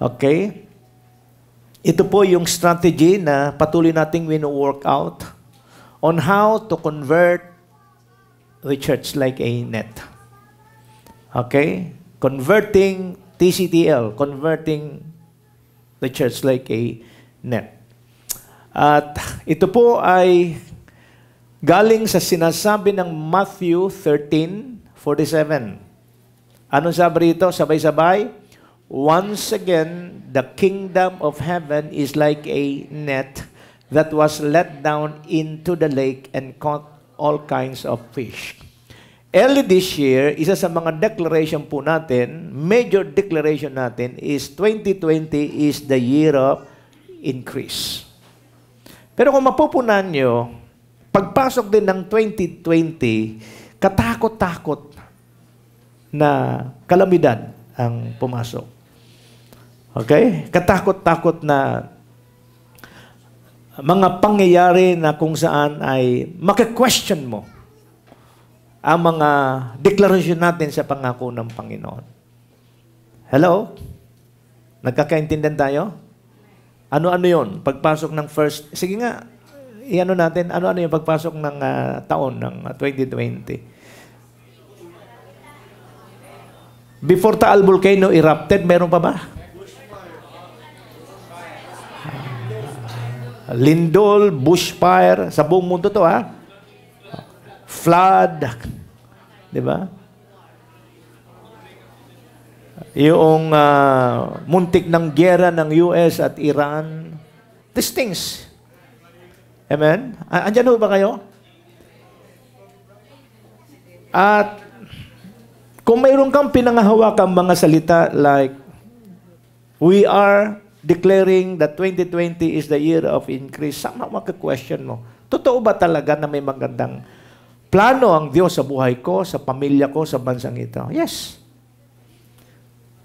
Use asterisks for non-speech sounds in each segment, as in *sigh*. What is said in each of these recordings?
Okay? Ito po yung strategy na patuloy nating wino-work out on how to convert the church like a net. Okay? Converting TCTL, converting the church like a net. At ito po ay galing sa sinasabi ng Matthew 13:47. Anong sabi rito? Sabay-sabay. Once again, the kingdom of heaven is like a net that was let down into the lake and caught all kinds of fish. Early this year, isa sa mga declaration po natin, major declaration natin is 2020 is the year of increase. Pero kung mapupunan nyo, pagpasok din ng 2020, katakot-takot na kalamidad ang pumasok. Okay? Katakot-takot na mga pangyayari na kung saan ay maki-question mo ang mga deklarasyon natin sa pangako ng Panginoon. Hello? Nagkakaintindihan tayo? Ano-ano yon? Pagpasok ng first, sige nga, iano natin, ano-ano yung pagpasok ng uh, taon ng uh, 2020? Before Taal Volcano erupted, meron pa ba? Lindol, bushfire, sa buong mundo to ha flood, di ba? Yung uh, muntik ng gera ng US at Iran. These things. Amen? Andiyan ho ba kayo? At kung mayroon kang pinangahawakang mga salita like, we are declaring that 2020 is the year of increase, sama maka-question mo, totoo ba talaga na may magandang Plano ang Diyos sa buhay ko, sa pamilya ko, sa bansang ito. Yes.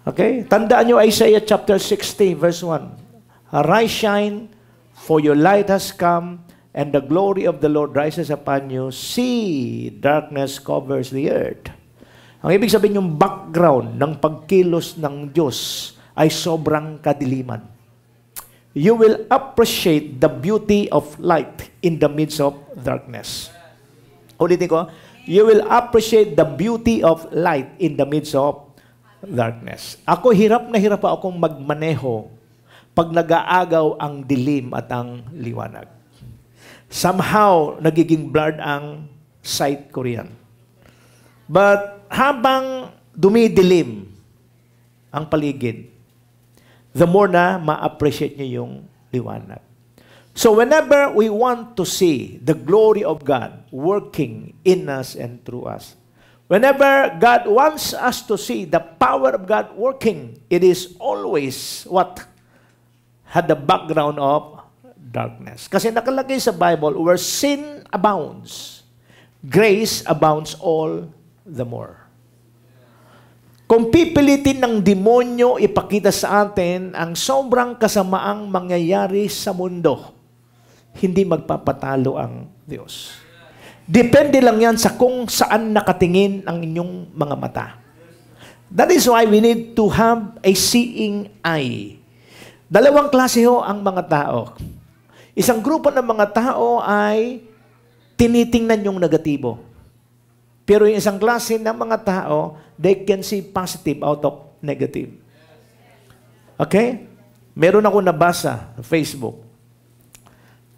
Okay? Tandaan nyo Isaiah chapter 60 verse 1. Arise, shine, for your light has come, and the glory of the Lord rises upon you. See, darkness covers the earth. Ang ibig sabihin yung background ng pagkilos ng Diyos ay sobrang kadiliman. You will appreciate the beauty of light in the midst of darkness. Ulitin ko, you will appreciate the beauty of light in the midst of darkness. Ako, hirap na hirap pa akong magmaneho pag nag-aagaw ang dilim at ang liwanag. Somehow, nagiging blurred ang sight ko riyan. But habang dumidilim ang paligid, the more na ma-appreciate niyo yung liwanag. So whenever we want to see the glory of God working in us and through us, whenever God wants us to see the power of God working, it is always what? Had the background of darkness. Kasi nakalagay sa Bible, where sin abounds, grace abounds all the more. Kung pipilitin ng demonyo ipakita sa atin ang sobrang kasamaang mangyayari sa mundo, hindi magpapatalo ang Diyos. Depende lang yan sa kung saan nakatingin ang inyong mga mata. That is why we need to have a seeing eye. Dalawang klase ho ang mga tao. Isang grupo ng mga tao ay tinitingnan yung negatibo. Pero yung isang klase ng mga tao, they can see positive out of negative. Okay? Meron ako nabasa sa Facebook.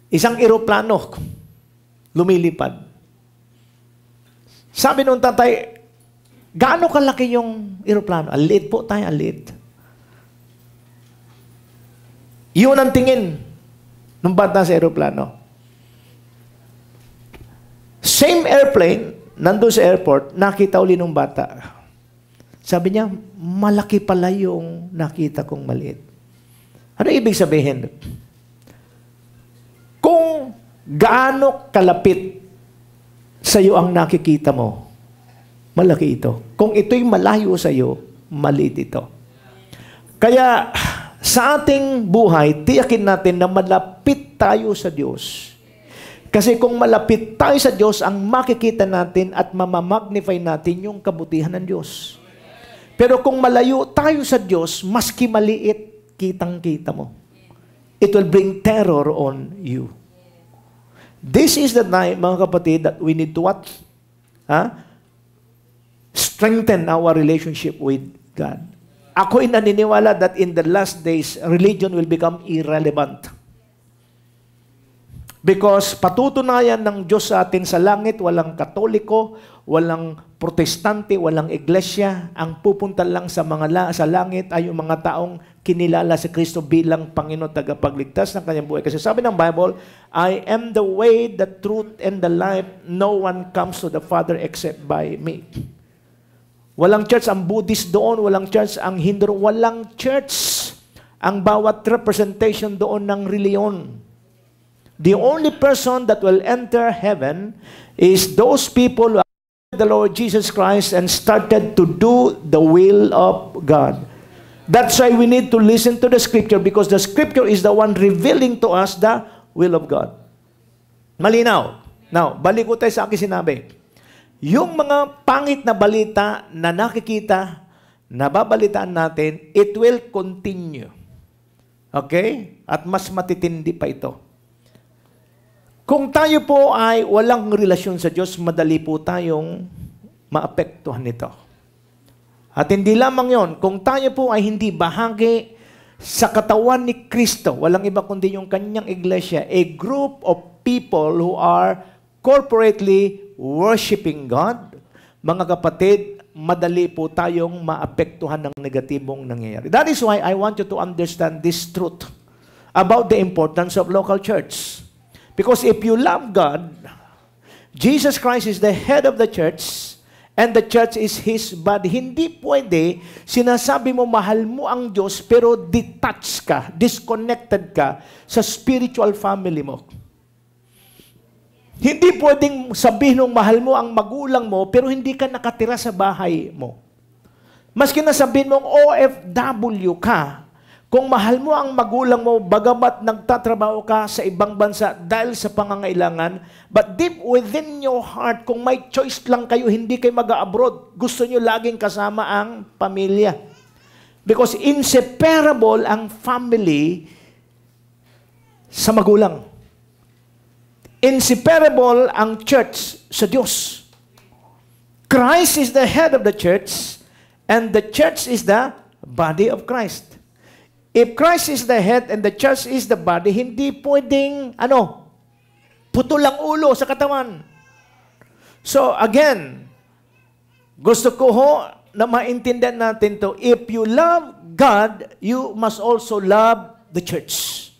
Isang eroplano, lumilipad. Sabi nung tatay, gaano kalaki yung eroplano? Alit po tayo, alit. Yun ang tingin ng bata sa eroplano. Same airplane, nandun sa airport, nakita uli ng bata. Sabi niya, malaki pala yung nakita kong maliit. Ano ibig sabihin? Kung gaano kalapit sa iyo ang nakikita mo, malaki ito. Kung ito'y malayo sa iyo, maliit ito. Kaya sa ating buhay, tiyakin natin na malapit tayo sa Diyos. Kasi kung malapit tayo sa Diyos, ang makikita natin at mamamagnify natin yung kabutihan ng Diyos. Pero kung malayo tayo sa Diyos, maski maliit, kitang-kita mo. It will bring terror on you. This is the time, mga kapatid, that we need to what? Ha? Strengthen our relationship with God. Ako'y naniniwala that in the last days, religion will become irrelevant. Because patutunayan ng Diyos sa atin sa langit, walang katoliko, walang protestante, walang iglesia. Ang pupunta lang sa mga la, sa langit ay yung mga taong kinilala si Kristo bilang Panginoon tagapagligtas ng kanyang buhay. Kasi sabi ng Bible, I am the way, the truth, and the life. No one comes to the Father except by me. Walang church ang Buddhist doon, walang church ang Hindu, walang church ang bawat representation doon ng reliyon. The only person that will enter heaven is those people who the Lord Jesus Christ and started to do the will of God. That's why we need to listen to the scripture because the scripture is the one revealing to us the will of God. Malinaw. Now, balik ko tayo sa aking sinabi. Yung mga pangit na balita na nakikita, nababalitaan natin, it will continue. Okay? At mas matitindi pa ito. Kung tayo po ay walang relasyon sa Diyos, madali po tayong maapektuhan nito. At hindi lamang yon, kung tayo po ay hindi bahagi sa katawan ni Kristo, walang iba kundi yung kanyang iglesia, a group of people who are corporately worshiping God, mga kapatid, madali po tayong maapektuhan ng negatibong nangyayari. That is why I want you to understand this truth about the importance of local church. Because if you love God, Jesus Christ is the head of the church, and the church is His body. Hindi pwede, sinasabi mo mahal mo ang Diyos, pero detached ka, disconnected ka sa spiritual family mo. Hindi pwedeng sabihin ng mahal mo ang magulang mo, pero hindi ka nakatira sa bahay mo. Maski na sabihin mong OFW ka, kung mahal mo ang magulang mo, bagamat nagtatrabaho ka sa ibang bansa dahil sa pangangailangan, but deep within your heart, kung may choice lang kayo, hindi kayo mag-abroad, gusto nyo laging kasama ang pamilya. Because inseparable ang family sa magulang. Inseparable ang church sa Diyos. Christ is the head of the church, and the church is the body of Christ. If Christ is the head and the church is the body, hindi pwedeng, ano, putol ang ulo sa katawan. So, again, gusto ko ho na maintindihan natin to, if you love God, you must also love the church.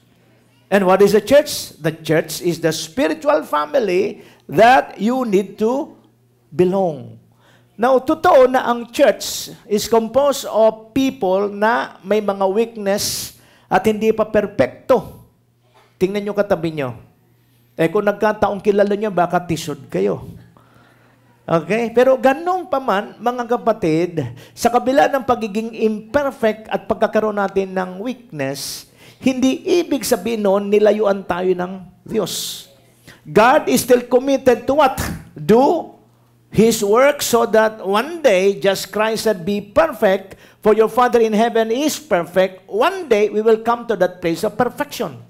And what is the church? The church is the spiritual family that you need to belong. Now, totoo na ang church is composed of people na may mga weakness at hindi pa perpekto. Tingnan nyo katabi nyo. Eh kung nagkataong kilala nyo, baka tisod kayo. Okay? Pero ganun pa man, mga kapatid, sa kabila ng pagiging imperfect at pagkakaroon natin ng weakness, hindi ibig sabihin noon nilayuan tayo ng Diyos. God is still committed to what? Do His work so that one day, just Christ said, be perfect, for your Father in heaven is perfect. One day, we will come to that place of perfection.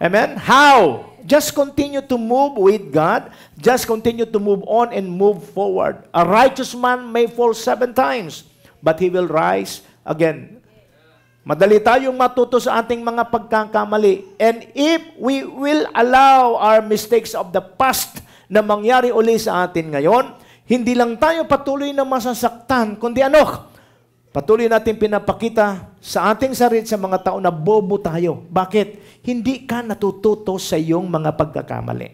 Amen? How? Just continue to move with God. Just continue to move on and move forward. A righteous man may fall seven times, but he will rise again. Madali tayong matuto sa ating mga pagkakamali. And if we will allow our mistakes of the past na mangyari uli sa atin ngayon, hindi lang tayo patuloy na masasaktan, kundi ano? Patuloy natin pinapakita sa ating sarili sa mga tao na bobo tayo. Bakit? Hindi ka natututo sa iyong mga pagkakamali.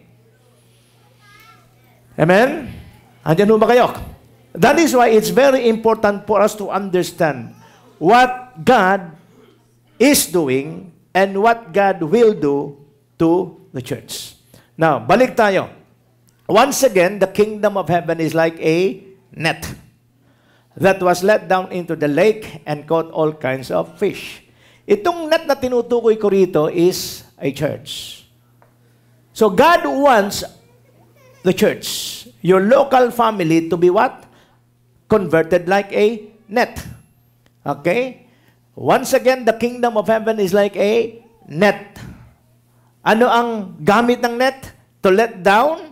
Amen? Andiyan ba kayo? That is why it's very important for us to understand what God is doing and what God will do to the church. Now, balik tayo. Once again, the kingdom of heaven is like a net that was let down into the lake and caught all kinds of fish. Itong net na tinutukoy ko rito is a church. So God wants the church, your local family to be what? Converted like a net. Okay? Once again, the kingdom of heaven is like a net. Ano ang gamit ng net? To let down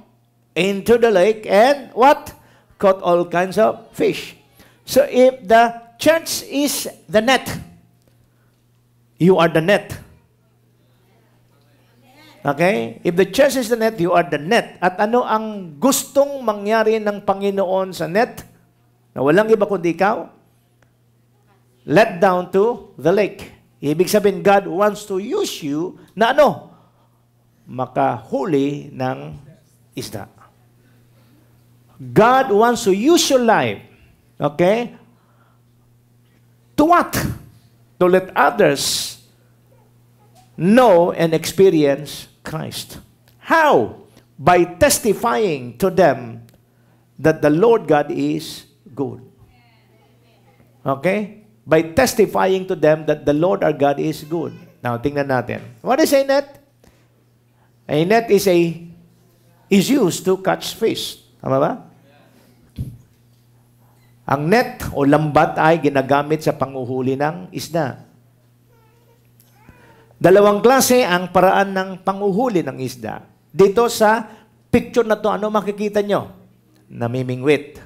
into the lake and what? Caught all kinds of fish. So if the church is the net, you are the net. Okay? If the church is the net, you are the net. At ano ang gustong mangyari ng Panginoon sa net? Na walang iba kundi ikaw? Let down to the lake. Ibig sabihin, God wants to use you na ano? Makahuli ng isda. God wants to use your life. Okay? To what? To let others know and experience Christ. How? By testifying to them that the Lord God is good. Okay? By testifying to them that the Lord our God is good. Now, tingnan natin. What is a net? A net is a is used to catch fish. Tama ba? Ang net o lambat ay ginagamit sa panguhuli ng isda. Dalawang klase ang paraan ng panguhuli ng isda. Dito sa picture na to, ano makikita nyo? Namimingwit.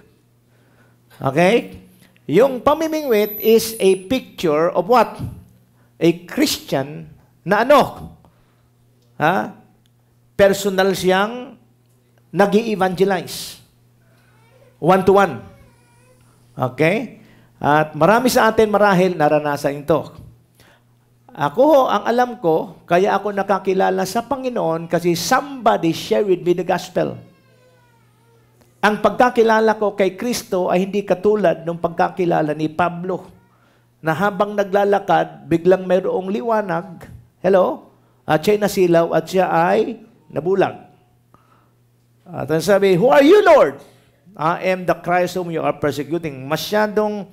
Okay? Yung pamimingwit is a picture of what? A Christian na ano? Ha? Personal siyang nag evangelize One-to-one. Okay? At marami sa atin marahil naranasan ito. Ako, ang alam ko, kaya ako nakakilala sa Panginoon kasi somebody shared with me the gospel. Ang pagkakilala ko kay Kristo ay hindi katulad ng pagkakilala ni Pablo na habang naglalakad, biglang mayroong liwanag, hello, at siya'y nasilaw at siya ay nabulag. At sabi, Who are you, Lord? I am the Christ whom you are persecuting. Masyadong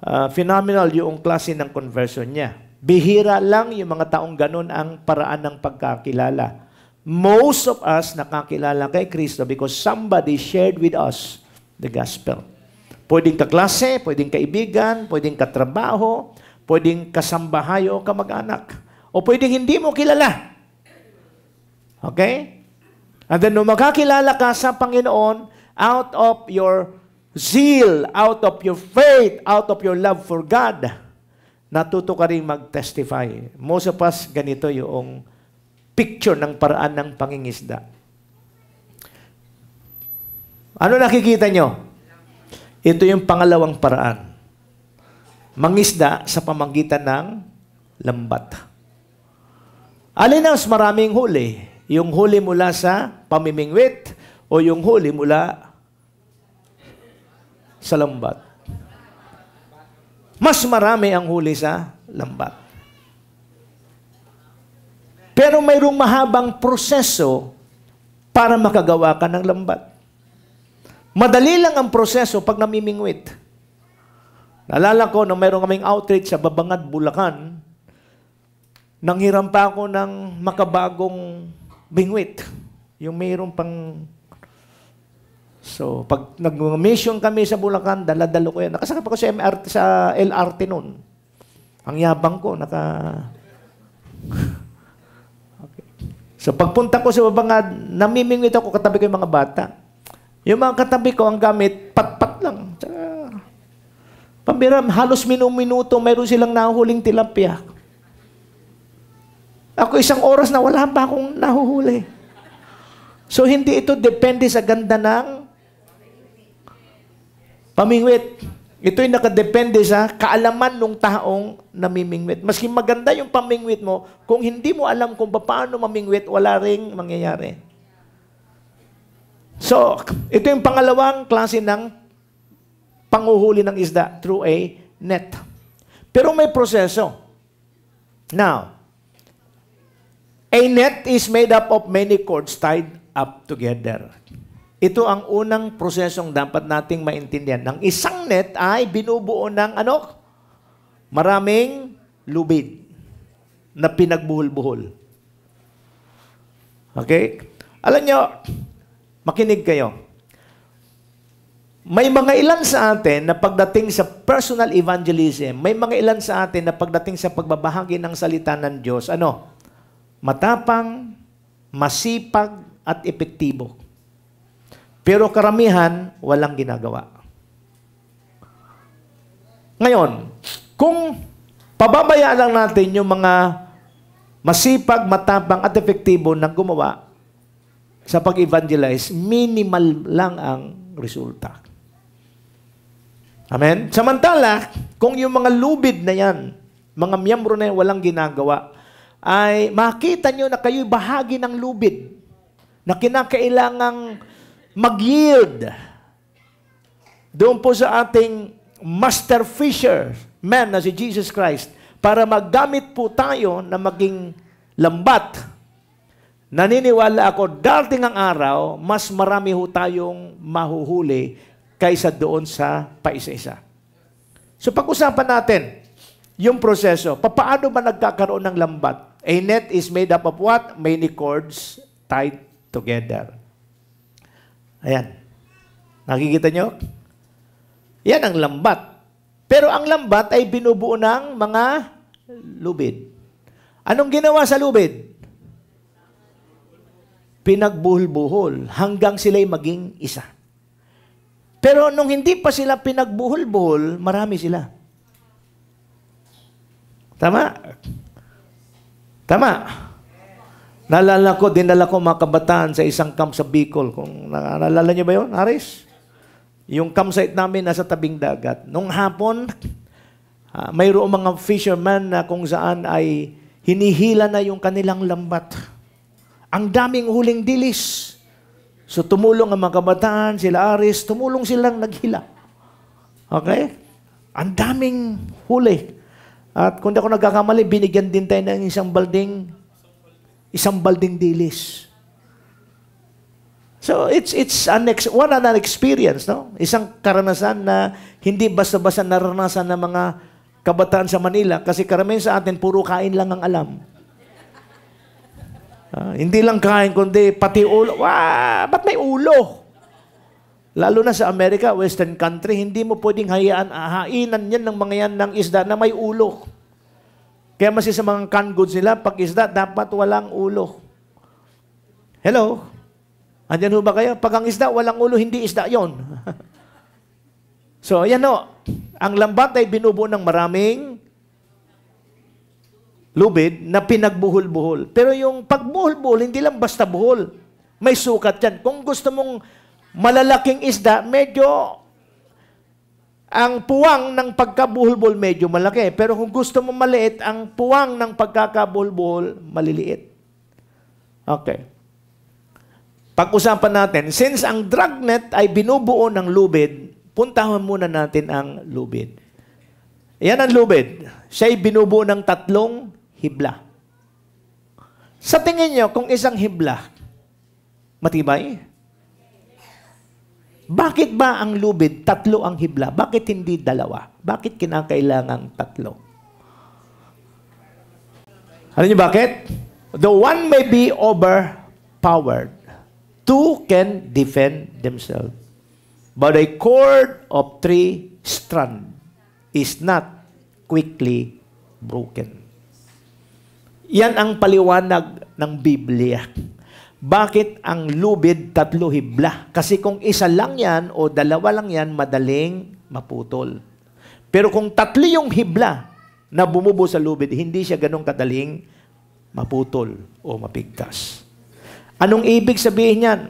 uh, phenomenal yung klase ng conversion niya. Bihira lang yung mga taong ganun ang paraan ng pagkakilala. Most of us nakakilala kay Kristo because somebody shared with us the gospel. Pwedeng kaklase, pwedeng kaibigan, pwedeng katrabaho, pwedeng kasambahay o kamag-anak. O pwedeng hindi mo kilala. Okay? And then, nung makakilala ka sa Panginoon, out of your zeal, out of your faith, out of your love for God, natuto ka rin mag-testify. Most of us, ganito yung picture ng paraan ng pangingisda. Ano nakikita nyo? Ito yung pangalawang paraan. Mangisda sa pamagitan ng lambat. Alin ang maraming huli? Yung huli mula sa pamimingwit o yung huli mula sa lambat? Mas marami ang huli sa lambat. Pero mayroong mahabang proseso para makagawa ka ng lambat. Madali lang ang proseso pag namimingwit. Nalala ko nung mayroong kaming outreach sa Babangad, Bulacan, nanghiram pa ako ng makabagong bingwit. Yung mayroong pang So, pag nag-mission kami sa Bulacan, dala-dalo ko yan. Nakasakap ako sa MRT, sa LRT noon. Ang yabang ko, naka... *laughs* okay. So, pagpunta ko sa babangad, namimingwit ako, katabi ko yung mga bata. Yung mga katabi ko, ang gamit, pat-pat lang. Tsaka, pambiram, halos minuto mayroon silang nahuhuling tilapia. Ako isang oras na wala pa akong nahuhuli. So, hindi ito depende sa ganda ng Pamingwit. Ito'y nakadepende sa kaalaman ng taong namimingwit. Maski maganda yung pamingwit mo, kung hindi mo alam kung paano mamingwit, wala ring mangyayari. So, ito yung pangalawang klase ng panguhuli ng isda through a net. Pero may proseso. Now, a net is made up of many cords tied up together. Ito ang unang prosesong dapat nating maintindihan. Ang isang net ay binubuo ng ano? Maraming lubid na pinagbuhol-buhol. Okay? Alam nyo, makinig kayo. may mga ilan sa atin na pagdating sa personal evangelism, may mga ilan sa atin na pagdating sa pagbabahagi ng salita ng Diyos, ano? Matapang, masipag, at epektibo. Pero karamihan, walang ginagawa. Ngayon, kung pababayaan lang natin yung mga masipag, matapang, at epektibo na gumawa sa pag-evangelize, minimal lang ang resulta. Amen? Samantala, kung yung mga lubid na yan, mga miyembro na yan walang ginagawa, ay makita nyo na kayo'y bahagi ng lubid na kinakailangang mag-yield doon po sa ating master fisher man na si Jesus Christ para maggamit po tayo na maging lambat. Naniniwala ako, darating ang araw, mas marami ho tayong mahuhuli kaysa doon sa paisa-isa. So pag-usapan natin yung proseso. Paano ba nagkakaroon ng lambat? A net is made up of what? Many cords tied together. Ayan. Nakikita nyo? Yan ang lambat. Pero ang lambat ay binubuo ng mga lubid. Anong ginawa sa lubid? Pinagbuhol-buhol hanggang sila'y maging isa. Pero nung hindi pa sila pinagbuhol-buhol, marami sila. Tama? Tama. Naalala ko, dinala ko mga kabataan sa isang camp sa Bicol. Kung naalala niyo ba yun, Aris? Yung campsite namin nasa tabing dagat. Nung hapon, uh, mayroong mga fishermen na kung saan ay hinihila na yung kanilang lambat. Ang daming huling dilis. So tumulong ang mga kabataan, sila Aris, tumulong silang naghila. Okay? Ang daming huli. At kung di ako nagkakamali, binigyan din tayo ng isang balding, isang balding dilis. So it's it's an ex, one an experience, no? Isang karanasan na hindi basta-basta naranasan ng mga kabataan sa Manila kasi karamihan sa atin puro kain lang ang alam. Uh, hindi lang kain kundi pati ulo. Wah, ba't may ulo? Lalo na sa Amerika, Western country, hindi mo pwedeng hayaan, hainan yan ng mga yan ng isda na may ulo. Kaya mas sa mga canned goods nila, pag isda, dapat walang ulo. Hello? Andiyan ho ba kayo? Pag ang isda, walang ulo, hindi isda yon. *laughs* so, yan o. Ang lambat ay binubuo ng maraming lubid na pinagbuhol-buhol. Pero yung pagbuhol-buhol, hindi lang basta buhol. May sukat yan. Kung gusto mong malalaking isda, medyo ang puwang ng pagkabuhol-buhol medyo malaki. Pero kung gusto mo maliit, ang puwang ng pagkakabuhol-buhol maliliit. Okay. Pag-usapan natin, since ang dragnet ay binubuo ng lubid, puntahan muna natin ang lubid. Yan ang lubid. Siya ay binubuo ng tatlong hibla. Sa tingin nyo, kung isang hibla, matibay? Bakit ba ang lubid, tatlo ang hibla? Bakit hindi dalawa? Bakit kinakailangang tatlo? Alam niyo bakit? The one may be overpowered two can defend themselves. But a cord of three strand is not quickly broken. Yan ang paliwanag ng Biblia. Bakit ang lubid tatlo hibla? Kasi kung isa lang yan o dalawa lang yan, madaling maputol. Pero kung tatlo yung hibla na bumubo sa lubid, hindi siya ganong kadaling maputol o mapigtas. Anong ibig sabihin niyan?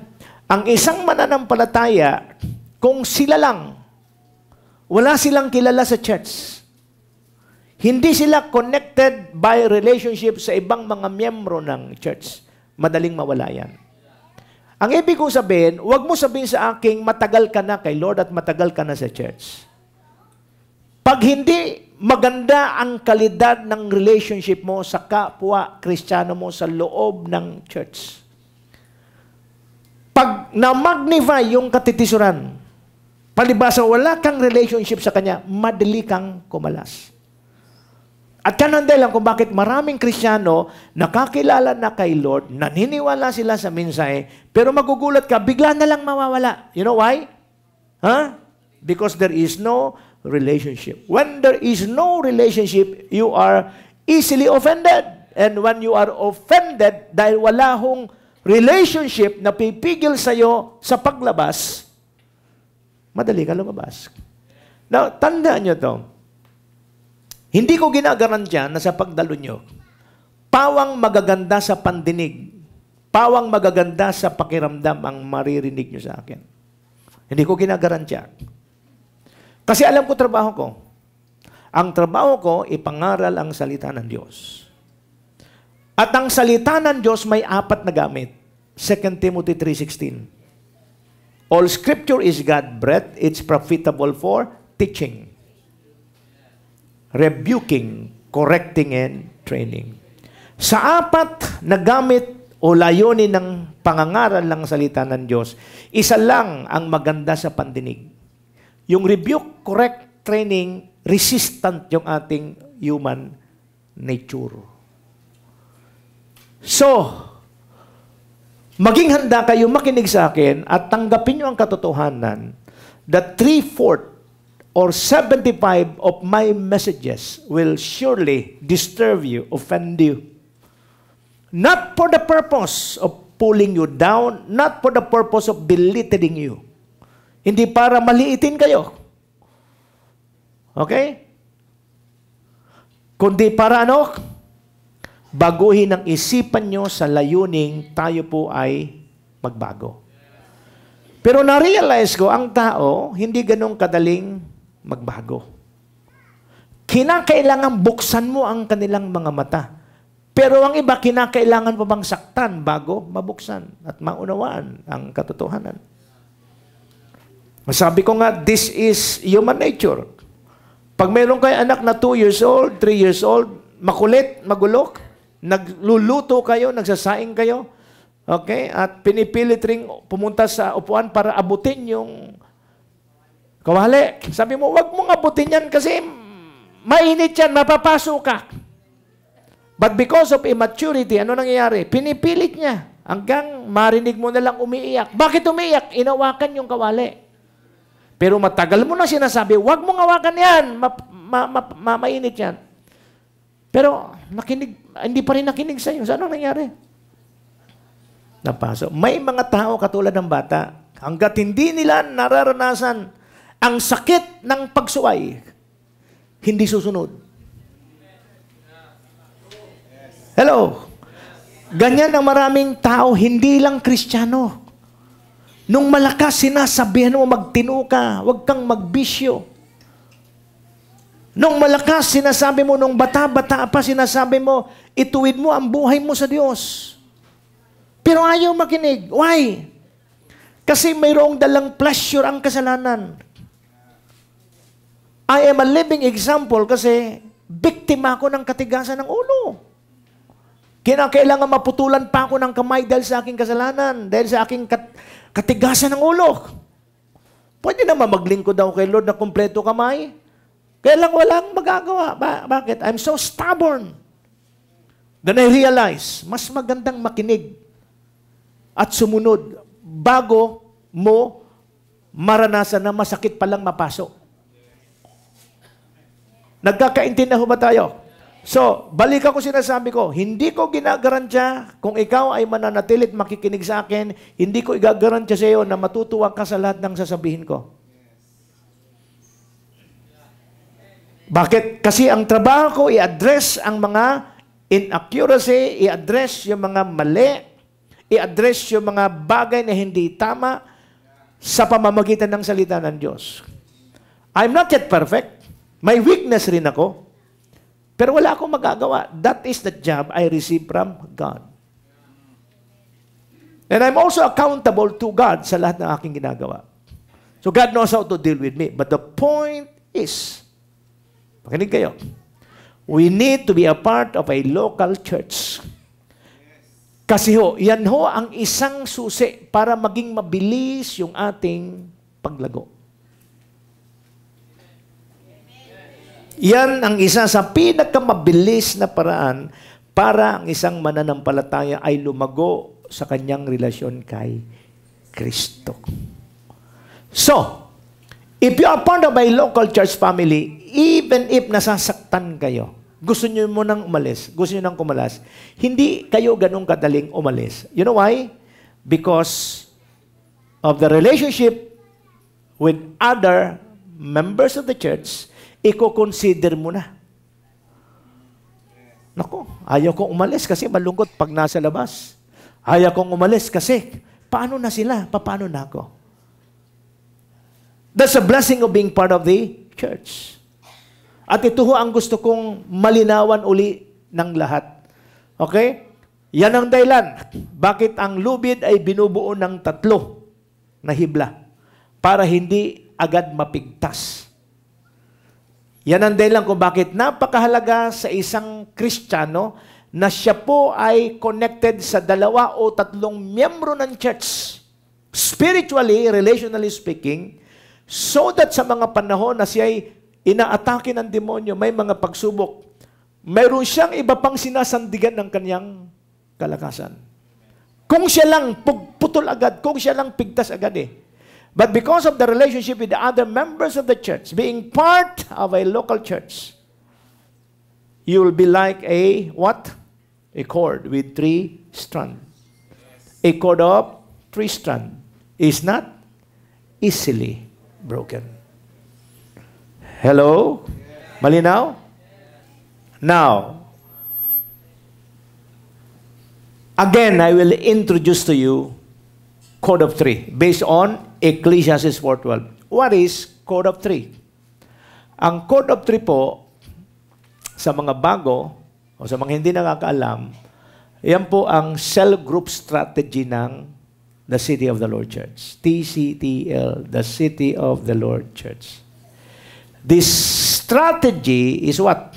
Ang isang mananampalataya, kung sila lang, wala silang kilala sa church, hindi sila connected by relationship sa ibang mga miyembro ng church, madaling mawala yan. Ang ibig kong sabihin, huwag mo sabihin sa aking matagal ka na kay Lord at matagal ka na sa church. Pag hindi maganda ang kalidad ng relationship mo sa kapwa Kristiyano mo sa loob ng church, pag na-magnify yung katitisuran, palibasa wala kang relationship sa Kanya, madali kang kumalas. At kanon lang kung bakit maraming Kristiyano nakakilala na kay Lord, naniniwala sila sa minsay, pero magugulat ka, bigla na lang mawawala. You know why? Huh? Because there is no relationship. When there is no relationship, you are easily offended. And when you are offended dahil wala hong relationship na pipigil sa'yo sa paglabas, madali ka lumabas. Now, tandaan nyo to. Hindi ko ginagaran na sa pagdalo nyo, pawang magaganda sa pandinig, pawang magaganda sa pakiramdam ang maririnig nyo sa akin. Hindi ko ginagaran Kasi alam ko trabaho ko. Ang trabaho ko, ipangaral ang salita ng Diyos. At ang salita ng Diyos may apat na gamit. 2 Timothy 3.16 All scripture is God-breathed. It's profitable for teaching, rebuking, correcting, and training. Sa apat na gamit o layunin ng pangangaral ng salita ng Diyos, isa lang ang maganda sa pandinig. Yung rebuke, correct, training, resistant yung ating human nature. So, maging handa kayo makinig sa akin at tanggapin nyo ang katotohanan that three-fourth or 75 of my messages will surely disturb you, offend you. Not for the purpose of pulling you down, not for the purpose of belittling you. Hindi para maliitin kayo. Okay? Kundi para ano? Baguhin ang isipan nyo sa layuning tayo po ay magbago. Pero na-realize ko, ang tao, hindi ganong kadaling magbago. Kinakailangan buksan mo ang kanilang mga mata. Pero ang iba, kinakailangan pa bang saktan bago mabuksan at maunawaan ang katotohanan. Masabi ko nga, this is human nature. Pag mayroon kayo anak na 2 years old, 3 years old, makulit, magulok, nagluluto kayo, nagsasaing kayo, okay, at pinipilit ring pumunta sa upuan para abutin yung kawali. Sabi mo, wag mong abutin yan kasi mainit yan, mapapasok ka. But because of immaturity, ano nangyayari? Pinipilit niya hanggang marinig mo na lang umiiyak. Bakit umiiyak? Inawakan yung kawali. Pero matagal mo na sinasabi, huwag mong hawakan yan, ma, ma, ma, ma, mainit yan. Pero nakinig, hindi pa rin nakinig sa iyo. Sa ano nangyari? Napasok. May mga tao katulad ng bata, hanggat hindi nila nararanasan ang sakit ng pagsuway, hindi susunod. Hello? Ganyan ang maraming tao, hindi lang kristyano. Nung malakas sinasabihan mo magtino ka, huwag kang magbisyo. Nung malakas sinasabi mo, nung bata-bata pa sinasabi mo, ituwid mo ang buhay mo sa Diyos. Pero ayaw makinig. Why? Kasi mayroong dalang pleasure ang kasalanan. I am a living example kasi biktima ako ng katigasan ng ulo. Kinakailangan maputulan pa ako ng kamay dahil sa aking kasalanan, dahil sa aking kat- Katigasan ng ulo. Pwede naman maglingkod daw kay Lord na kumpleto kamay. Kaya lang walang magagawa. Ba- bakit? I'm so stubborn. Then I realize, mas magandang makinig at sumunod bago mo maranasan na masakit palang mapasok. Nagkakaintindihan ba tayo? So, balik ako sinasabi ko, hindi ko ginagarantya kung ikaw ay mananatilit makikinig sa akin, hindi ko igagarantya sa iyo na matutuwa ka sa lahat ng sasabihin ko. Bakit? Kasi ang trabaho ko, i-address ang mga inaccuracy, i-address yung mga mali, i-address yung mga bagay na hindi tama sa pamamagitan ng salita ng Diyos. I'm not yet perfect. May weakness rin ako. Pero wala akong magagawa. That is the job I receive from God. And I'm also accountable to God sa lahat ng aking ginagawa. So God knows how to deal with me. But the point is, makinig kayo, we need to be a part of a local church. Kasi ho, yan ho ang isang susi para maging mabilis yung ating paglago. Yan ang isa sa pinakamabilis na paraan para ang isang mananampalataya ay lumago sa kanyang relasyon kay Kristo. So, If you are part of a local church family, even if nasasaktan kayo, gusto nyo mo nang umalis, gusto nyo nang kumalas, hindi kayo ganun kadaling umalis. You know why? Because of the relationship with other members of the church, i-consider mo na. Nako, ayaw kong umalis kasi malungkot pag nasa labas. Ayaw kong umalis kasi paano na sila? Paano na ako? That's a blessing of being part of the church. At ito ho ang gusto kong malinawan uli ng lahat. Okay? Yan ang dahilan. Bakit ang lubid ay binubuo ng tatlo na hibla para hindi agad mapigtas. Yan ang dahilan kung bakit napakahalaga sa isang Kristiyano na siya po ay connected sa dalawa o tatlong miyembro ng church. Spiritually, relationally speaking, So that sa mga panahon na siya ay inaatake ng demonyo, may mga pagsubok, mayroon siyang iba pang sinasandigan ng kanyang kalakasan. Kung siya lang putol agad, kung siya lang pigtas agad eh. But because of the relationship with the other members of the church, being part of a local church, you will be like a what? A cord with three strands. A cord of three strands is not easily broken. Hello? Malinaw? Now, again, I will introduce to you Code of Three based on Ecclesiastes 4.12. What is Code of Three? Ang Code of Three po, sa mga bago o sa mga hindi nakakaalam, yan po ang cell group strategy ng the City of the Lord Church. TCTL, the City of the Lord Church. This strategy is what?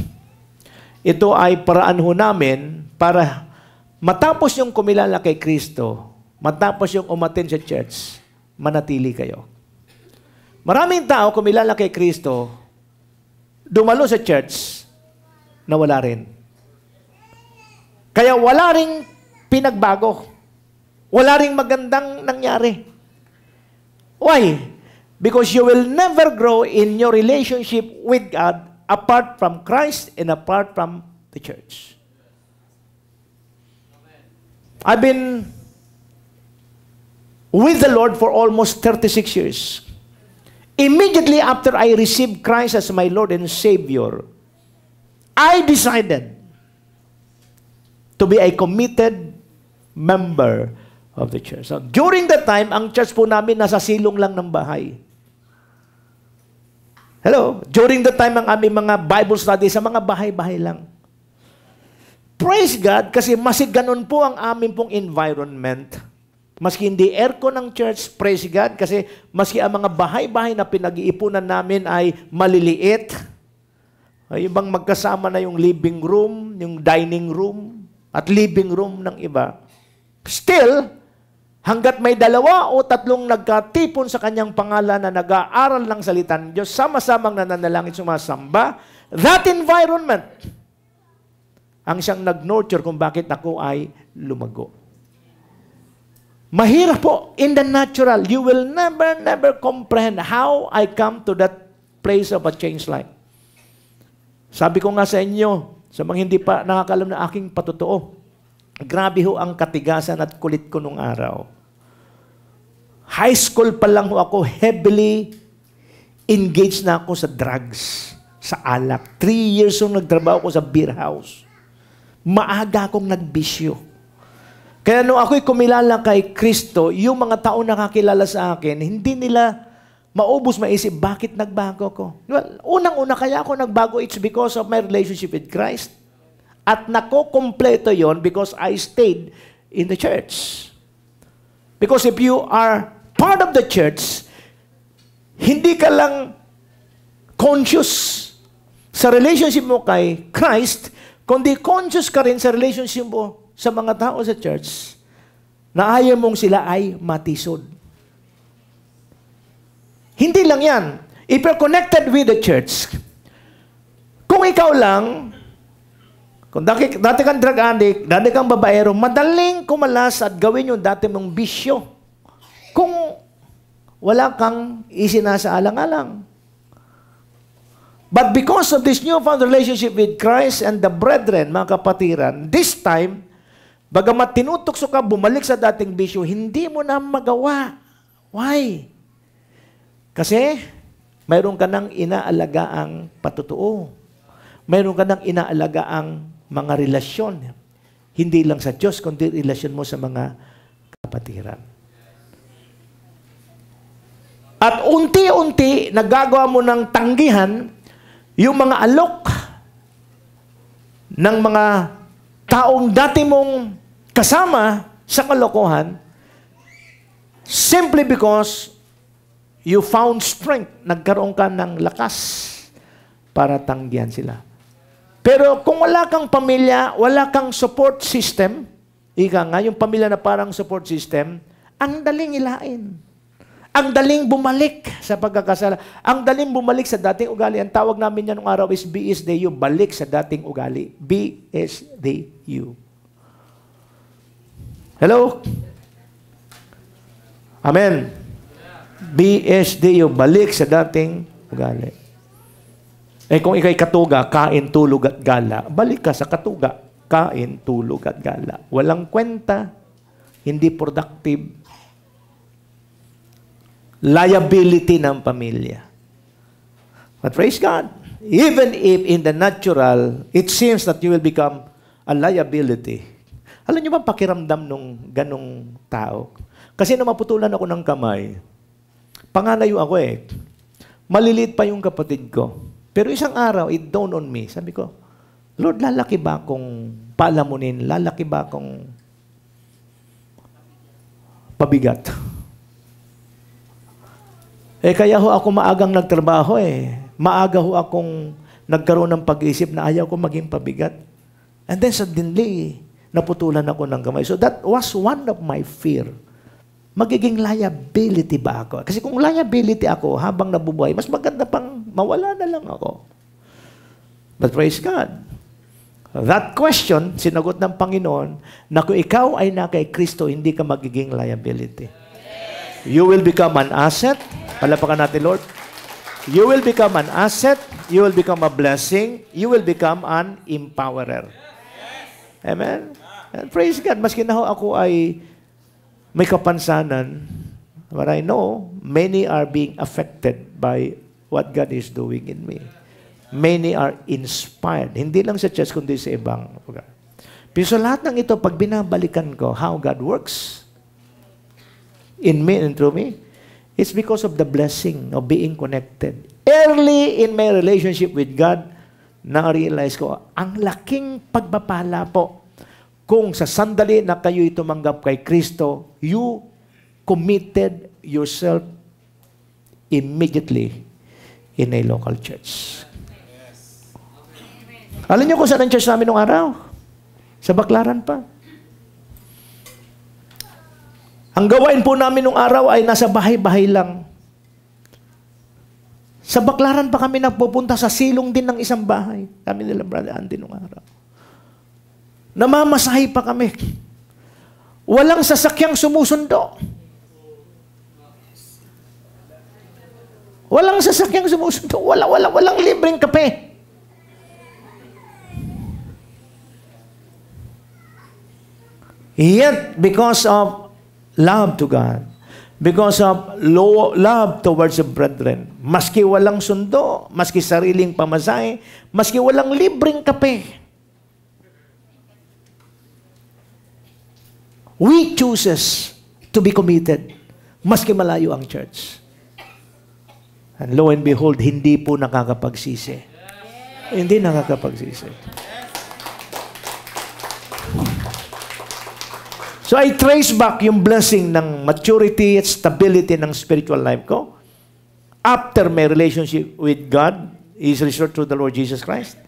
Ito ay paraan ho namin para matapos yung kumilala kay Kristo, matapos yung umatin sa church, manatili kayo. Maraming tao kumilala kay Kristo, dumalo sa church, na wala rin. Kaya wala ring pinagbago. Wala ring magandang nangyari. Why? Because you will never grow in your relationship with God apart from Christ and apart from the church. I've been with the Lord for almost 36 years. Immediately after I received Christ as my Lord and Savior, I decided to be a committed member of the church. So, during that time, ang church po namin nasa silong lang ng bahay. Hello? During the time ang aming mga Bible study sa mga bahay-bahay lang. Praise God kasi masig ganun po ang aming pong environment. Maski hindi aircon ng church, praise God kasi maski ang mga bahay-bahay na pinag-iipunan namin ay maliliit. Ay, ibang magkasama na yung living room, yung dining room, at living room ng iba. Still, Hanggat may dalawa o tatlong nagkatipon sa kanyang pangalan na nag-aaral ng salita ng Diyos, sama-samang nananalangin sumasamba, that environment ang siyang nag-nurture kung bakit ako ay lumago. Mahirap po in the natural. You will never, never comprehend how I come to that place of a changed life. Sabi ko nga sa inyo, sa mga hindi pa nakakalam na aking patotoo, Grabe ho ang katigasan at kulit ko nung araw. High school pa lang ho ako, heavily engaged na ako sa drugs, sa alak. Three years ho nagtrabaho ko sa beer house. Maaga akong nagbisyo. Kaya nung ako'y kumilala kay Kristo, yung mga tao nakakilala sa akin, hindi nila maubos maisip, bakit nagbago ko? Well, unang-una kaya ako nagbago, it's because of my relationship with Christ. At nako-kompleto yon because I stayed in the church. Because if you are part of the church, hindi ka lang conscious sa relationship mo kay Christ, kundi conscious ka rin sa relationship mo sa mga tao sa church na ayaw mong sila ay matisod. Hindi lang yan. If you're connected with the church, kung ikaw lang, kung dati, dati kang drug addict, dati kang babaero, madaling kumalas at gawin yung dati mong bisyo. Kung wala kang isinasaalang-alang. But because of this newfound relationship with Christ and the brethren, mga kapatiran, this time, bagamat tinutokso ka, bumalik sa dating bisyo, hindi mo na magawa. Why? Kasi, mayroon ka ng inaalagaang patutuo. Mayroon ka ng inaalagaang mga relasyon. Hindi lang sa Diyos, kundi relasyon mo sa mga kapatiran. At unti-unti, nagagawa mo ng tanggihan yung mga alok ng mga taong dati mong kasama sa kalokohan simply because you found strength, nagkaroon ka ng lakas para tanggihan sila. Pero kung wala kang pamilya, wala kang support system, ika nga, yung pamilya na parang support system, ang daling ilain. Ang daling bumalik sa pagkakasala. Ang daling bumalik sa dating ugali. Ang tawag namin yan ng araw is BSDU, balik sa dating ugali. BSDU. Hello? Amen. BSDU, balik sa dating ugali. Eh kung ikay katuga, kain, tulog at gala, balik ka sa katuga, kain, tulog at gala. Walang kwenta, hindi productive, liability ng pamilya. But praise God, even if in the natural, it seems that you will become a liability. Alam niyo ba pakiramdam nung ganong tao? Kasi nung maputulan ako ng kamay, panganayo ako eh. Maliliit pa yung kapatid ko. Pero isang araw, it dawned on me. Sabi ko, Lord, lalaki ba akong palamunin? Lalaki ba akong pabigat? Eh kaya ho ako maagang nagtrabaho eh. Maaga ho akong nagkaroon ng pag-isip na ayaw ko maging pabigat. And then suddenly, naputulan ako ng kamay. So that was one of my fear. Magiging liability ba ako? Kasi kung liability ako habang nabubuhay, mas maganda pang mawala na lang ako. But praise God. That question, sinagot ng Panginoon, na kung ikaw ay na kay Kristo, hindi ka magiging liability. You will become an asset Palapakan natin, Lord. You will become an asset. You will become a blessing. You will become an empowerer. Amen? And praise God. Maski na ako ay may kapansanan, but I know many are being affected by what God is doing in me. Many are inspired. Hindi lang sa church, kundi sa ibang lugar. Pero sa lahat ng ito, pag binabalikan ko how God works in me and through me, It's because of the blessing of being connected. Early in my relationship with God, na-realize ko, ang laking pagpapala po kung sa sandali na kayo'y tumanggap kay Kristo, you committed yourself immediately in a local church. Alam niyo kung saan ang church namin nung araw? Sa Baklaran pa. Ang gawain po namin nung araw ay nasa bahay-bahay lang. Sa baklaran pa kami nagpupunta sa silong din ng isang bahay. Kami nila Brother Andy nung araw. Namamasahay pa kami. Walang sasakyang sumusundo. Walang sasakyang sumusundo. Wala, wala, walang libreng kape. Yet, because of love to God. Because of love towards the brethren. Maski walang sundo, maski sariling pamasahe, maski walang libreng kape. We chooses to be committed, maski malayo ang church. And lo and behold, hindi po nakakapagsisi. Hindi nakakapagsisi. So I trace back yung blessing ng maturity at stability ng spiritual life ko after my relationship with God is restored through the Lord Jesus Christ.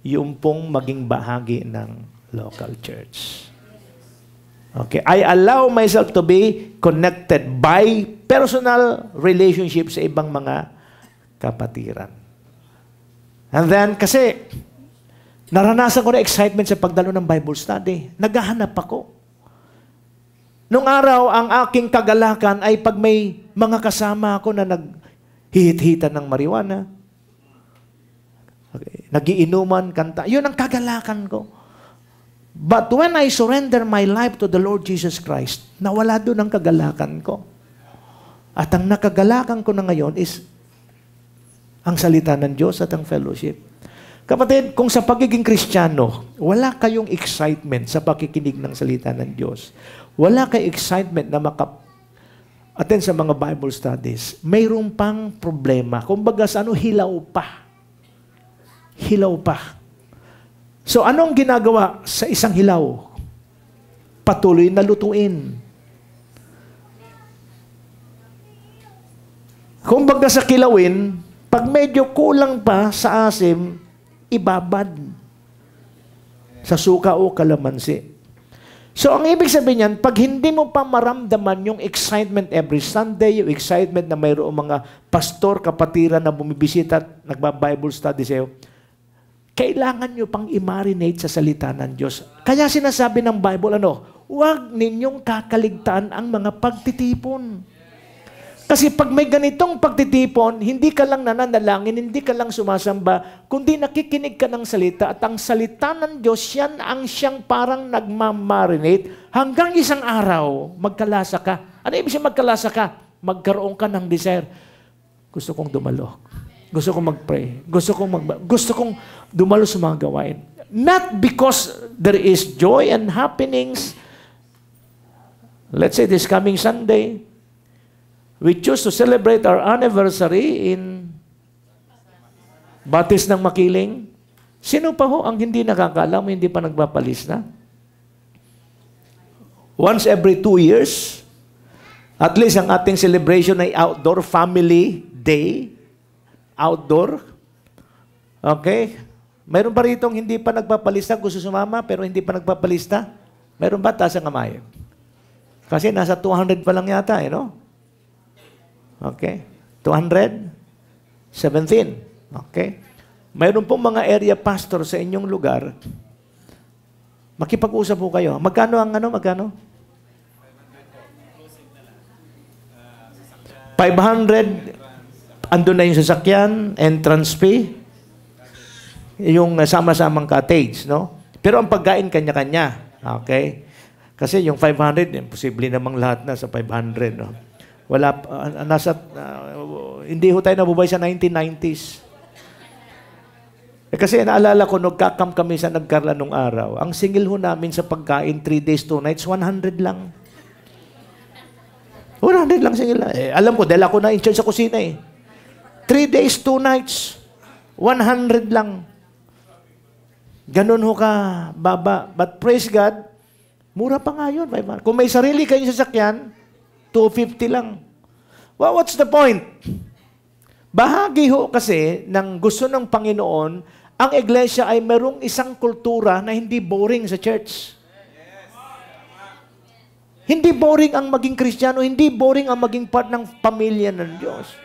Yung pong maging bahagi ng local church. Okay, I allow myself to be connected by personal relationship sa ibang mga kapatiran. And then, kasi, naranasan ko na excitement sa pagdalo ng Bible study. Naghahanap ako Nung araw, ang aking kagalakan ay pag may mga kasama ako na naghihit-hitan ng marijuana, okay, nagiinuman, kanta. Yun ang kagalakan ko. But when I surrender my life to the Lord Jesus Christ, nawala doon ang kagalakan ko. At ang nakagalakan ko na ngayon is ang salita ng Diyos at ang fellowship. Kapatid, kung sa pagiging kristyano, wala kayong excitement sa pakikinig ng salita ng Diyos. Wala kayong excitement na makap attend sa mga Bible studies. Mayroon pang problema. Kumbaga sa ano, hilaw pa. Hilaw pa. So anong ginagawa sa isang hilaw? Patuloy na lutuin. Kumbaga sa kilawin, pag medyo kulang pa sa asim, ibabad sa suka o kalamansi. So, ang ibig sabihin niyan, pag hindi mo pa maramdaman yung excitement every Sunday, yung excitement na mayroong mga pastor, kapatiran na bumibisita at nagba-Bible study sa'yo, kailangan nyo pang i-marinate sa salita ng Diyos. Kaya sinasabi ng Bible, ano, huwag ninyong kakaligtaan ang mga pagtitipon. Kasi pag may ganitong pagtitipon, hindi ka lang nananalangin, hindi ka lang sumasamba, kundi nakikinig ka ng salita at ang salita ng Diyos, yan ang siyang parang nagmamarinate hanggang isang araw, magkalasa ka. Ano ibig sabihin magkalasa ka? Magkaroon ka ng desire. Gusto kong dumalo. Gusto kong mag-pray. Gusto kong mag gusto kong dumalo sa mga gawain. Not because there is joy and happenings. Let's say this coming Sunday, we choose to celebrate our anniversary in Batis ng Makiling. Sino pa ho ang hindi nakakaalam, hindi pa nagpapalis na? Once every two years, at least ang ating celebration ay outdoor family day. Outdoor. Okay? Mayroon pa rito hindi pa nagpapalista, gusto sumama, pero hindi pa nagpapalista? Mayroon ba? Taas ang kamay. Kasi nasa 200 pa lang yata, eh, no? Okay? 217. Okay? Mayroon pong mga area pastor sa inyong lugar. Makipag-usap po kayo. Magkano ang ano? Magkano? 500 andun na yung sasakyan, entrance fee, yung sama-samang cottage, no? Pero ang pagkain kanya-kanya. Okay? Kasi yung 500, imposible namang lahat na sa 500, no? Wala, uh, nasa, uh, hindi ho tayo nabubay sa 1990s. Eh, kasi naalala ko, nagkakam kami sa nagkarla nung araw. Ang singil ho namin sa pagkain, 3 days, 2 nights, 100 lang. 100 lang singil Eh, alam ko, dahil ako na in charge sa kusina eh. 3 days, 2 nights, 100 lang. Ganun ho ka, baba. But praise God, mura pa nga yun. Kung may sarili kayong sasakyan, 250 lang. Well, what's the point? Bahagi ho kasi ng gusto ng Panginoon, ang iglesia ay merong isang kultura na hindi boring sa church. Hindi boring ang maging Kristiyano, hindi boring ang maging part ng pamilya ng Diyos.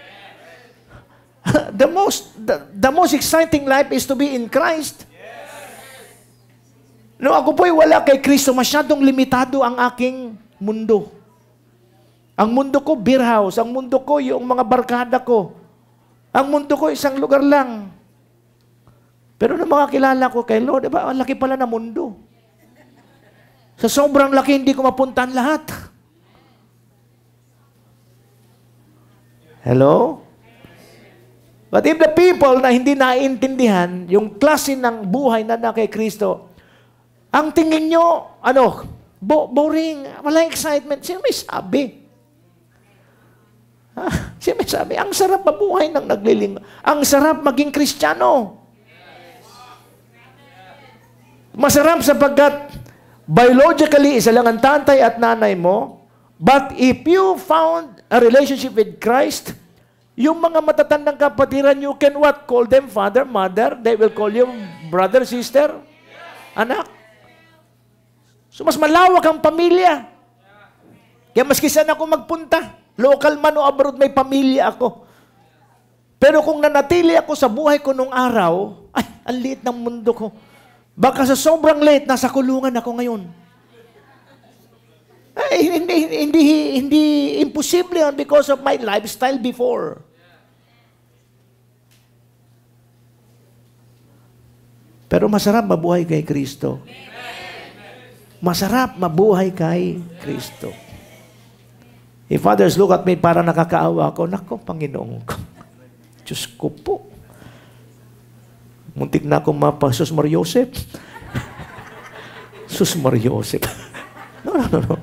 *laughs* the most the, the most exciting life is to be in Christ. No, ako po'y wala kay Kristo, masyadong limitado ang aking mundo. Ang mundo ko, beer house. Ang mundo ko, yung mga barkada ko. Ang mundo ko, isang lugar lang. Pero nung mga kilala ko kay Lord, diba, ang laki pala na mundo. Sa sobrang laki, hindi ko mapuntahan lahat. Hello? But if the people na hindi naiintindihan yung klase ng buhay na na kay Kristo, ang tingin nyo, ano, bo- boring, wala excitement. Sino may sabi? Ha? Siya may sabi, ang sarap mabuhay ng naglilingkod. Ang sarap maging kristyano. Masarap sapagkat biologically, isa lang ang tatay at nanay mo. But if you found a relationship with Christ, yung mga matatandang kapatiran, you can what? Call them father, mother. They will call you brother, sister, anak. So mas malawak ang pamilya. Kaya maski saan ako magpunta, Local man o abroad, may pamilya ako. Pero kung nanatili ako sa buhay ko nung araw, ay, ang liit ng mundo ko. Baka sa sobrang late, nasa kulungan ako ngayon. Ay, hindi, hindi, hindi imposible yun because of my lifestyle before. Pero masarap mabuhay kay Kristo. Masarap mabuhay kay Kristo. If others look at me para nakakaawa ako, nako, Panginoon ko. *laughs* Diyos ko po. Muntik na akong mapa, Sus Mariosep. *laughs* Sus Mariosep. *laughs* no, no, no, no.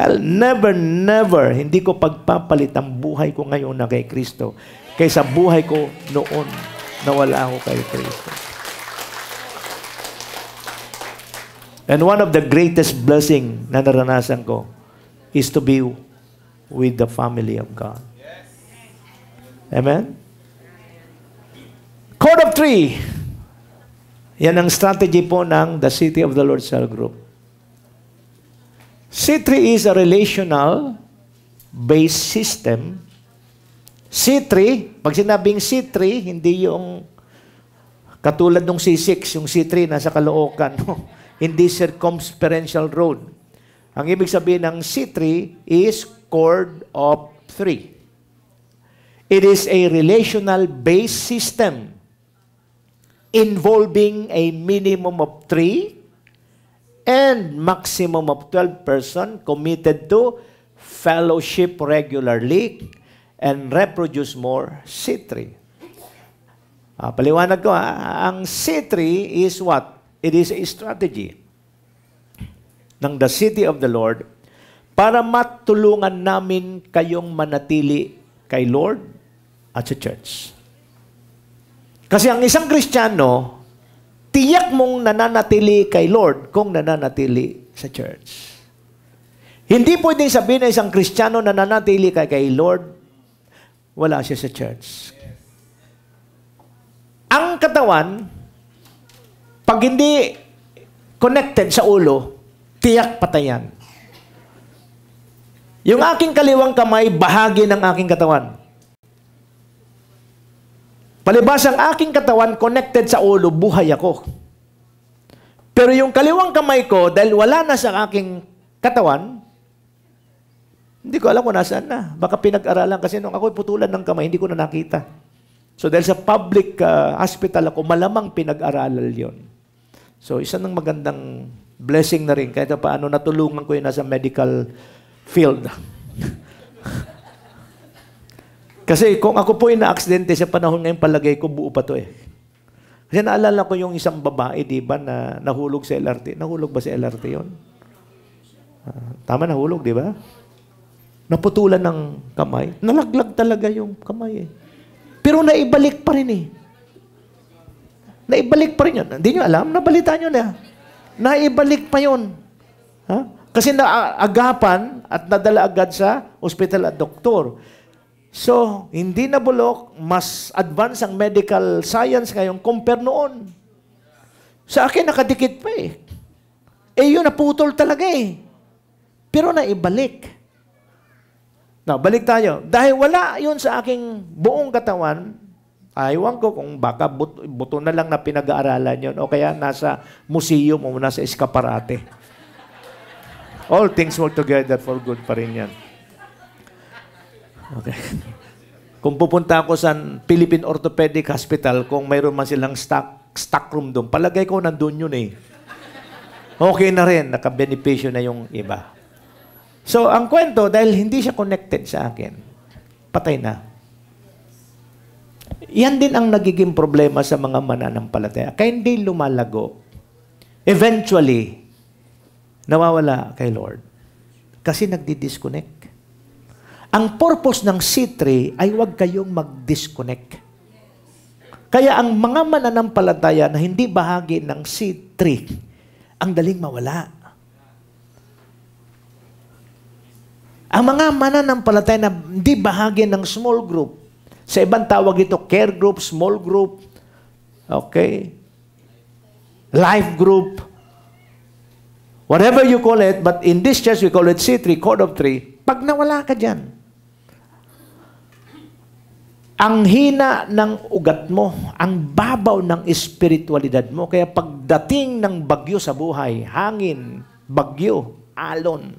I'll never, never, hindi ko pagpapalit ang buhay ko ngayon na kay Kristo kaysa buhay ko noon na wala ako kay Kristo. And one of the greatest blessing na naranasan ko is to be with the family of God. Amen? Code of three. Yan ang strategy po ng the City of the Lord Cell Group. C3 is a relational based system. C3, pag sinabing C3, hindi yung katulad ng C6, yung C3 nasa Caloocan. Hindi circumferential road. Ang ibig sabihin ng C3 is chord of 3. It is a relational based system involving a minimum of 3 and maximum of 12 person committed to fellowship regularly and reproduce more C3. Ah, paliwanag ko, ha? ang C3 is what? It is a strategy ng the city of the Lord para matulungan namin kayong manatili kay Lord at sa church. Kasi ang isang Kristiyano, tiyak mong nananatili kay Lord kung nananatili sa church. Hindi pwedeng sabihin ng isang Kristiyano na nananatili kay, kay Lord, wala siya sa church. Ang katawan, pag hindi connected sa ulo, tiyak patayan. Yung aking kaliwang kamay, bahagi ng aking katawan. Palibas ang aking katawan connected sa ulo, buhay ako. Pero yung kaliwang kamay ko, dahil wala na sa aking katawan, hindi ko alam kung nasaan na. Baka pinag-aralan kasi nung ako putulan ng kamay, hindi ko na nakita. So dahil sa public uh, hospital ako, malamang pinag-aralan yon. So isa ng magandang blessing na rin kahit paano natulungan ko yun nasa medical field. *laughs* Kasi kung ako po yung na-aksidente sa panahon ngayon, palagay ko buo pa to eh. Kasi naalala ko yung isang babae, di ba, na nahulog sa LRT. Nahulog ba sa LRT yon? Uh, tama, nahulog, di ba? Naputulan ng kamay. Nalaglag talaga yung kamay eh. Pero naibalik pa rin eh. Naibalik pa rin yun. Hindi nyo alam? Nabalita nyo na. Naibalik pa yun. Ha? Kasi naagapan at nadala agad sa ospital at doktor. So, hindi na bulok, mas advanced ang medical science ngayon compare noon. Sa akin, nakadikit pa eh. Eh, yun, naputol talaga eh. Pero naibalik. Now, balik tayo. Dahil wala yun sa aking buong katawan, aywan ko kung baka buto, buto na lang na pinag-aaralan yun o kaya nasa museum o nasa eskaparate. All things work together for good pa rin yan. Okay. Kung pupunta ako sa Philippine Orthopedic Hospital, kung mayroon man silang stock, stock room doon, palagay ko nandun yun eh. Okay na rin, nakabenepisyo na yung iba. So, ang kwento, dahil hindi siya connected sa akin, patay na. Yan din ang nagiging problema sa mga mananampalataya. Kaya hindi lumalago. Eventually, nawawala kay Lord. Kasi nagdi-disconnect. Ang purpose ng C3 ay huwag kayong mag-disconnect. Kaya ang mga mananampalataya na hindi bahagi ng C3, ang daling mawala. Ang mga mananampalataya na hindi bahagi ng small group, sa ibang tawag ito, care group, small group, okay, life group, whatever you call it, but in this church we call it C3, Code of Three, pag nawala ka dyan, ang hina ng ugat mo, ang babaw ng espiritualidad mo. Kaya pagdating ng bagyo sa buhay, hangin, bagyo, alon,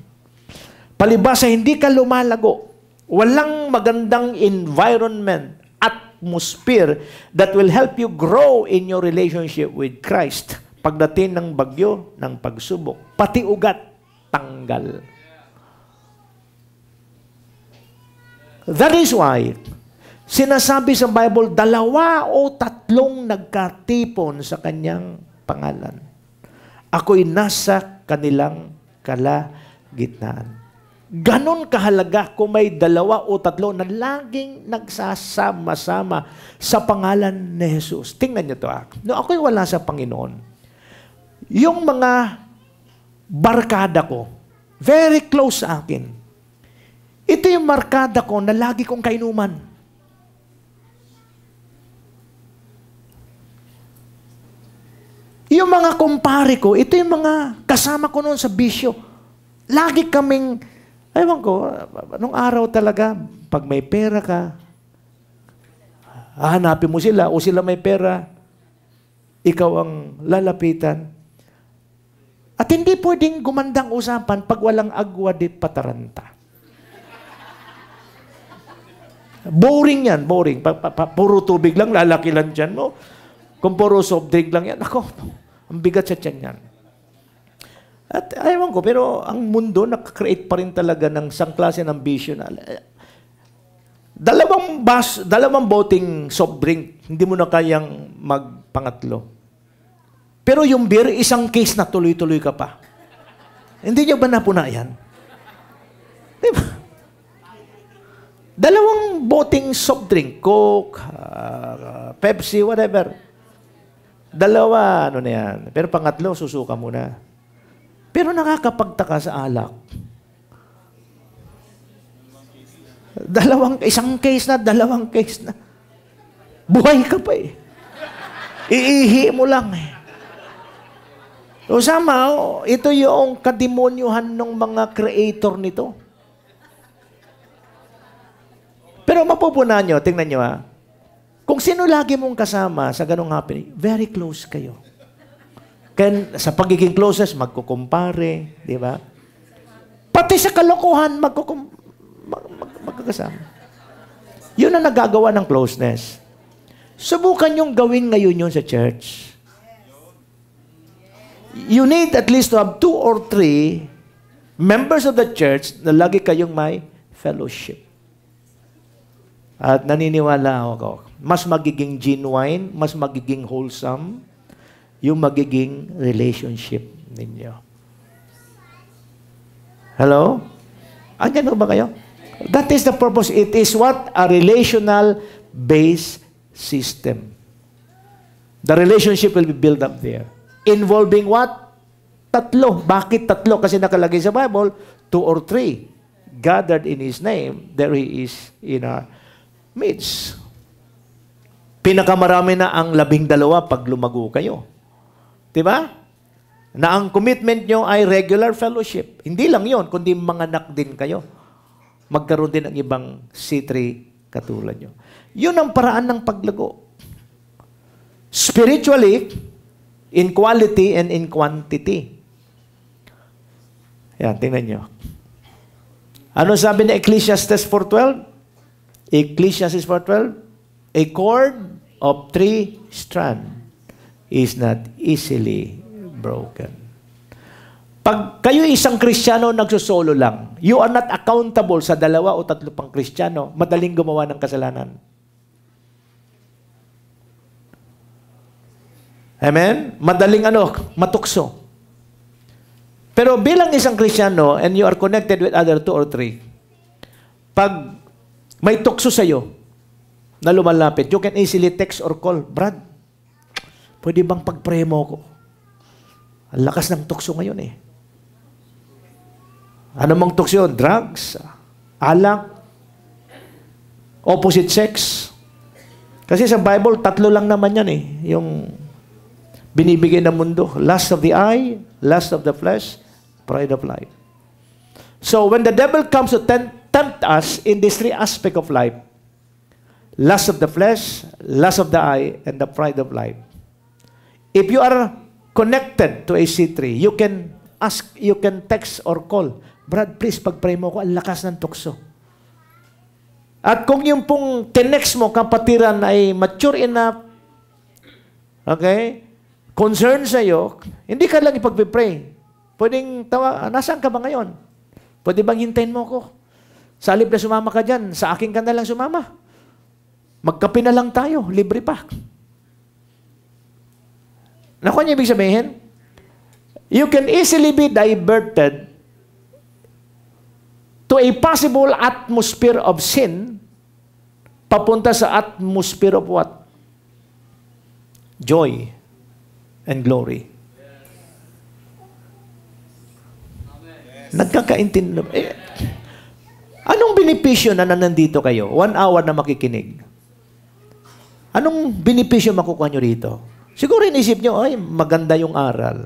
Palibasa, hindi ka lumalago. Walang magandang environment, atmosphere that will help you grow in your relationship with Christ. Pagdating ng bagyo, ng pagsubok, pati ugat, tanggal. That is why, sinasabi sa Bible, dalawa o tatlong nagkatipon sa kanyang pangalan. Ako'y nasa kanilang kalagitnaan. Ganon kahalaga kung may dalawa o tatlo na laging nagsasama-sama sa pangalan ni Jesus. Tingnan niyo to ah. No, ako'y wala sa Panginoon. Yung mga barkada ko, very close sa akin. Ito yung barkada ko na lagi kong kainuman. Yung mga kumpare ko, ito yung mga kasama ko noon sa bisyo. Lagi kaming Ewan ko, nung araw talaga, pag may pera ka, hahanapin mo sila o sila may pera, ikaw ang lalapitan. At hindi pwedeng gumandang usapan pag walang agwa di pataranta. Boring yan, boring. Pa, pa, pa, puro tubig lang, lalaki lang dyan mo. Kung puro soft drink lang yan, ako, ang bigat sa tiyan yan. At ayaw ko, pero ang mundo nakakreate pa rin talaga ng isang klase ng vision. Dalawang bus, dalawang boting soft drink, hindi mo na kayang magpangatlo. Pero yung beer, isang case na tuloy-tuloy ka pa. Hindi niyo ba napuna yan? Di ba? Dalawang boting soft drink, Coke, uh, Pepsi, whatever. Dalawa, ano na yan. Pero pangatlo, susuka muna. Pero nakakapagtaka sa alak. Dalawang, isang case na, dalawang case na. Buhay ka pa eh. Iihi mo lang eh. So somehow, ito yung kademonyuhan ng mga creator nito. Pero mapupunan nyo, tingnan nyo ha. Kung sino lagi mong kasama sa ganong happening, very close kayo. Kaya sa pagiging closest, magkukumpare, di ba? Pati sa kalokohan, magkukum, mag, mag, magkakasama. Yun ang nagagawa ng closeness. Subukan yung gawin ngayon yun sa church. You need at least to have two or three members of the church na lagi kayong may fellowship. At naniniwala ako, mas magiging genuine, mas magiging wholesome, yung magiging relationship ninyo. Hello? Andiyan ba kayo? That is the purpose. It is what? A relational based system. The relationship will be built up there. Involving what? Tatlo. Bakit tatlo? Kasi nakalagay sa Bible, two or three. Gathered in His name, there He is in our midst. Pinakamarami na ang labing dalawa pag lumago kayo. Di ba? Na ang commitment nyo ay regular fellowship. Hindi lang yon, kundi mga anak din kayo. Magkaroon din ng ibang C3 katulad nyo. Yun ang paraan ng paglago. Spiritually, in quality and in quantity. Yan, tingnan nyo. Ano sabi ni Ecclesiastes 4.12? Ecclesiastes 4.12? A cord of three strands is not easily broken. Pag kayo isang Kristiyano nagsusolo lang, you are not accountable sa dalawa o tatlo pang Kristiyano, madaling gumawa ng kasalanan. Amen? Madaling ano, matukso. Pero bilang isang Kristiyano and you are connected with other two or three, pag may tukso sa iyo na lumalapit, you can easily text or call, Brad, Pwede bang pag-pray mo ko? Ang lakas ng tukso ngayon eh. Ano mang tukso yun? Drugs, alak, opposite sex. Kasi sa Bible, tatlo lang naman yan eh. Yung binibigay ng mundo. Lust of the eye, lust of the flesh, pride of life. So when the devil comes to tempt us in these three aspects of life, lust of the flesh, lust of the eye, and the pride of life, If you are connected to a C3, you can ask, you can text or call. Brad, please, pag-pray mo ko, ang lakas ng tukso. At kung yung pong tinext mo, kapatiran ay mature enough, okay, concern sa'yo, hindi ka lang ipag-pray. Pwedeng tawa, nasaan ka ba ngayon? Pwede bang hintayin mo ko? Sa alip na sumama ka dyan, sa akin ka na lang sumama. Magkape na lang tayo, libre pa. Nakuha niyo ibig sabihin? You can easily be diverted to a possible atmosphere of sin papunta sa atmosphere of what? Joy and glory. Nagkakaintindi. Eh, Anong benepisyo na nandito kayo? One hour na makikinig. Anong benepisyo makukuha nyo rito? Siguro inisip nyo, ay, maganda yung aral.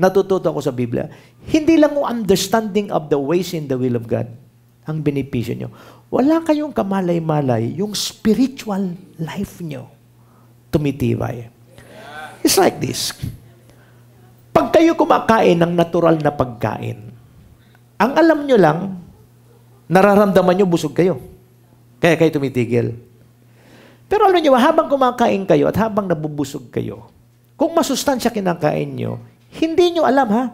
Natututo ako sa Biblia. Hindi lang mo understanding of the ways in the will of God ang benepisyo nyo. Wala kayong kamalay-malay yung spiritual life nyo tumitibay. It's like this. Pag kayo kumakain ng natural na pagkain, ang alam nyo lang, nararamdaman nyo busog kayo. Kaya kayo tumitigil. Pero alam nyo, habang kumakain kayo at habang nabubusog kayo, kung masustansya kinakain nyo, hindi nyo alam ha.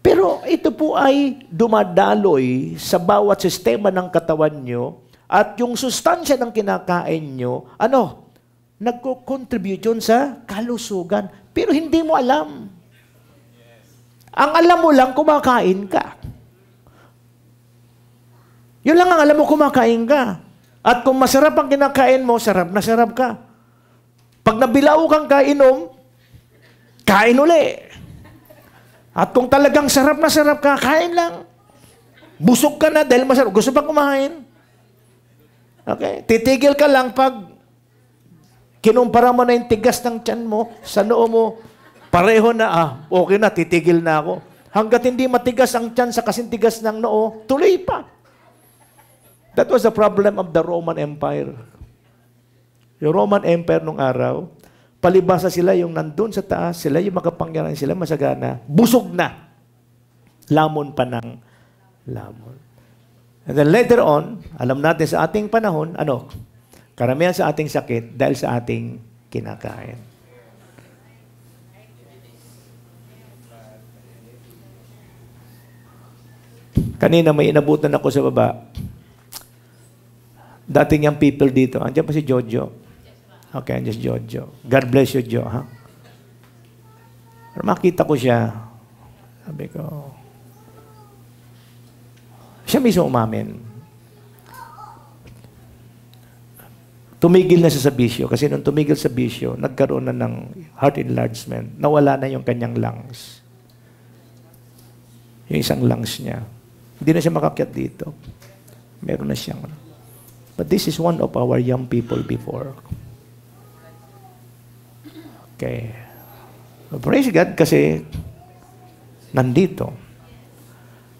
Pero ito po ay dumadaloy sa bawat sistema ng katawan nyo at yung sustansya ng kinakain nyo, ano, nagko-contribute yun sa kalusugan. Pero hindi mo alam. Ang alam mo lang, kumakain ka. Yun lang ang alam mo, kumakain ka. At kung masarap ang kinakain mo, sarap na sarap ka. Pag nabilao kang kainom, kain uli. At kung talagang sarap na sarap ka, kain lang. Busog ka na dahil masarap. Gusto pa kumain? Okay? Titigil ka lang pag kinumpara mo na yung tigas ng tiyan mo sa noo mo, pareho na, ah, okay na, titigil na ako. Hanggat hindi matigas ang tiyan sa kasintigas ng noo, tuloy pa. That was the problem of the Roman Empire. Yung Roman Empire nung araw, palibasa sila yung nandun sa taas, sila yung makapangyarihan, sila masagana, busog na. Lamon pa ng lamon. And then later on, alam natin sa ating panahon, ano, karamihan sa ating sakit dahil sa ating kinakain. Kanina may inabutan ako sa baba. Dating yung people dito. Andiyan pa si Jojo. Okay, andiyan si Jojo. God bless you, Jo. Ha? Pero makita ko siya. Sabi ko, siya mismo umamin. Tumigil na siya sa bisyo. Kasi nung tumigil sa bisyo, nagkaroon na ng heart enlargement. Nawala na yung kanyang lungs. Yung isang lungs niya. Hindi na siya makakyat dito. Meron na siyang... But this is one of our young people before. Okay. Praise God kasi nandito.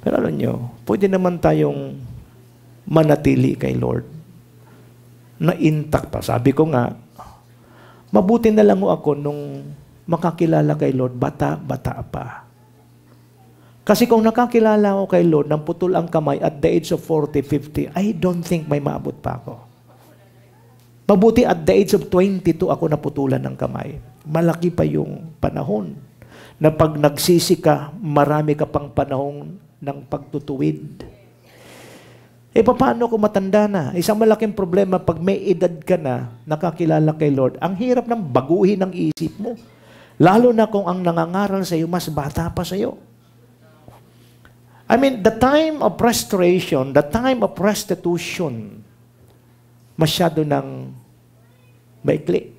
Pero alam nyo, pwede naman tayong manatili kay Lord na intact pa. Sabi ko nga, mabuti na lang ako nung makakilala kay Lord, bata-bata pa. Kasi kung nakakilala ako kay Lord, nang putol ang kamay at the age of 40, 50, I don't think may maabot pa ako. Mabuti at the age of 22 ako naputulan ng kamay. Malaki pa yung panahon na pag nagsisi ka, marami ka pang panahon ng pagtutuwid. Eh, paano kung matanda na? Isang malaking problema pag may edad ka na, nakakilala kay Lord, ang hirap ng baguhin ang isip mo. Lalo na kung ang nangangaral sa iyo, mas bata pa sa iyo. I mean, the time of restoration, the time of restitution, masyado ng maikli.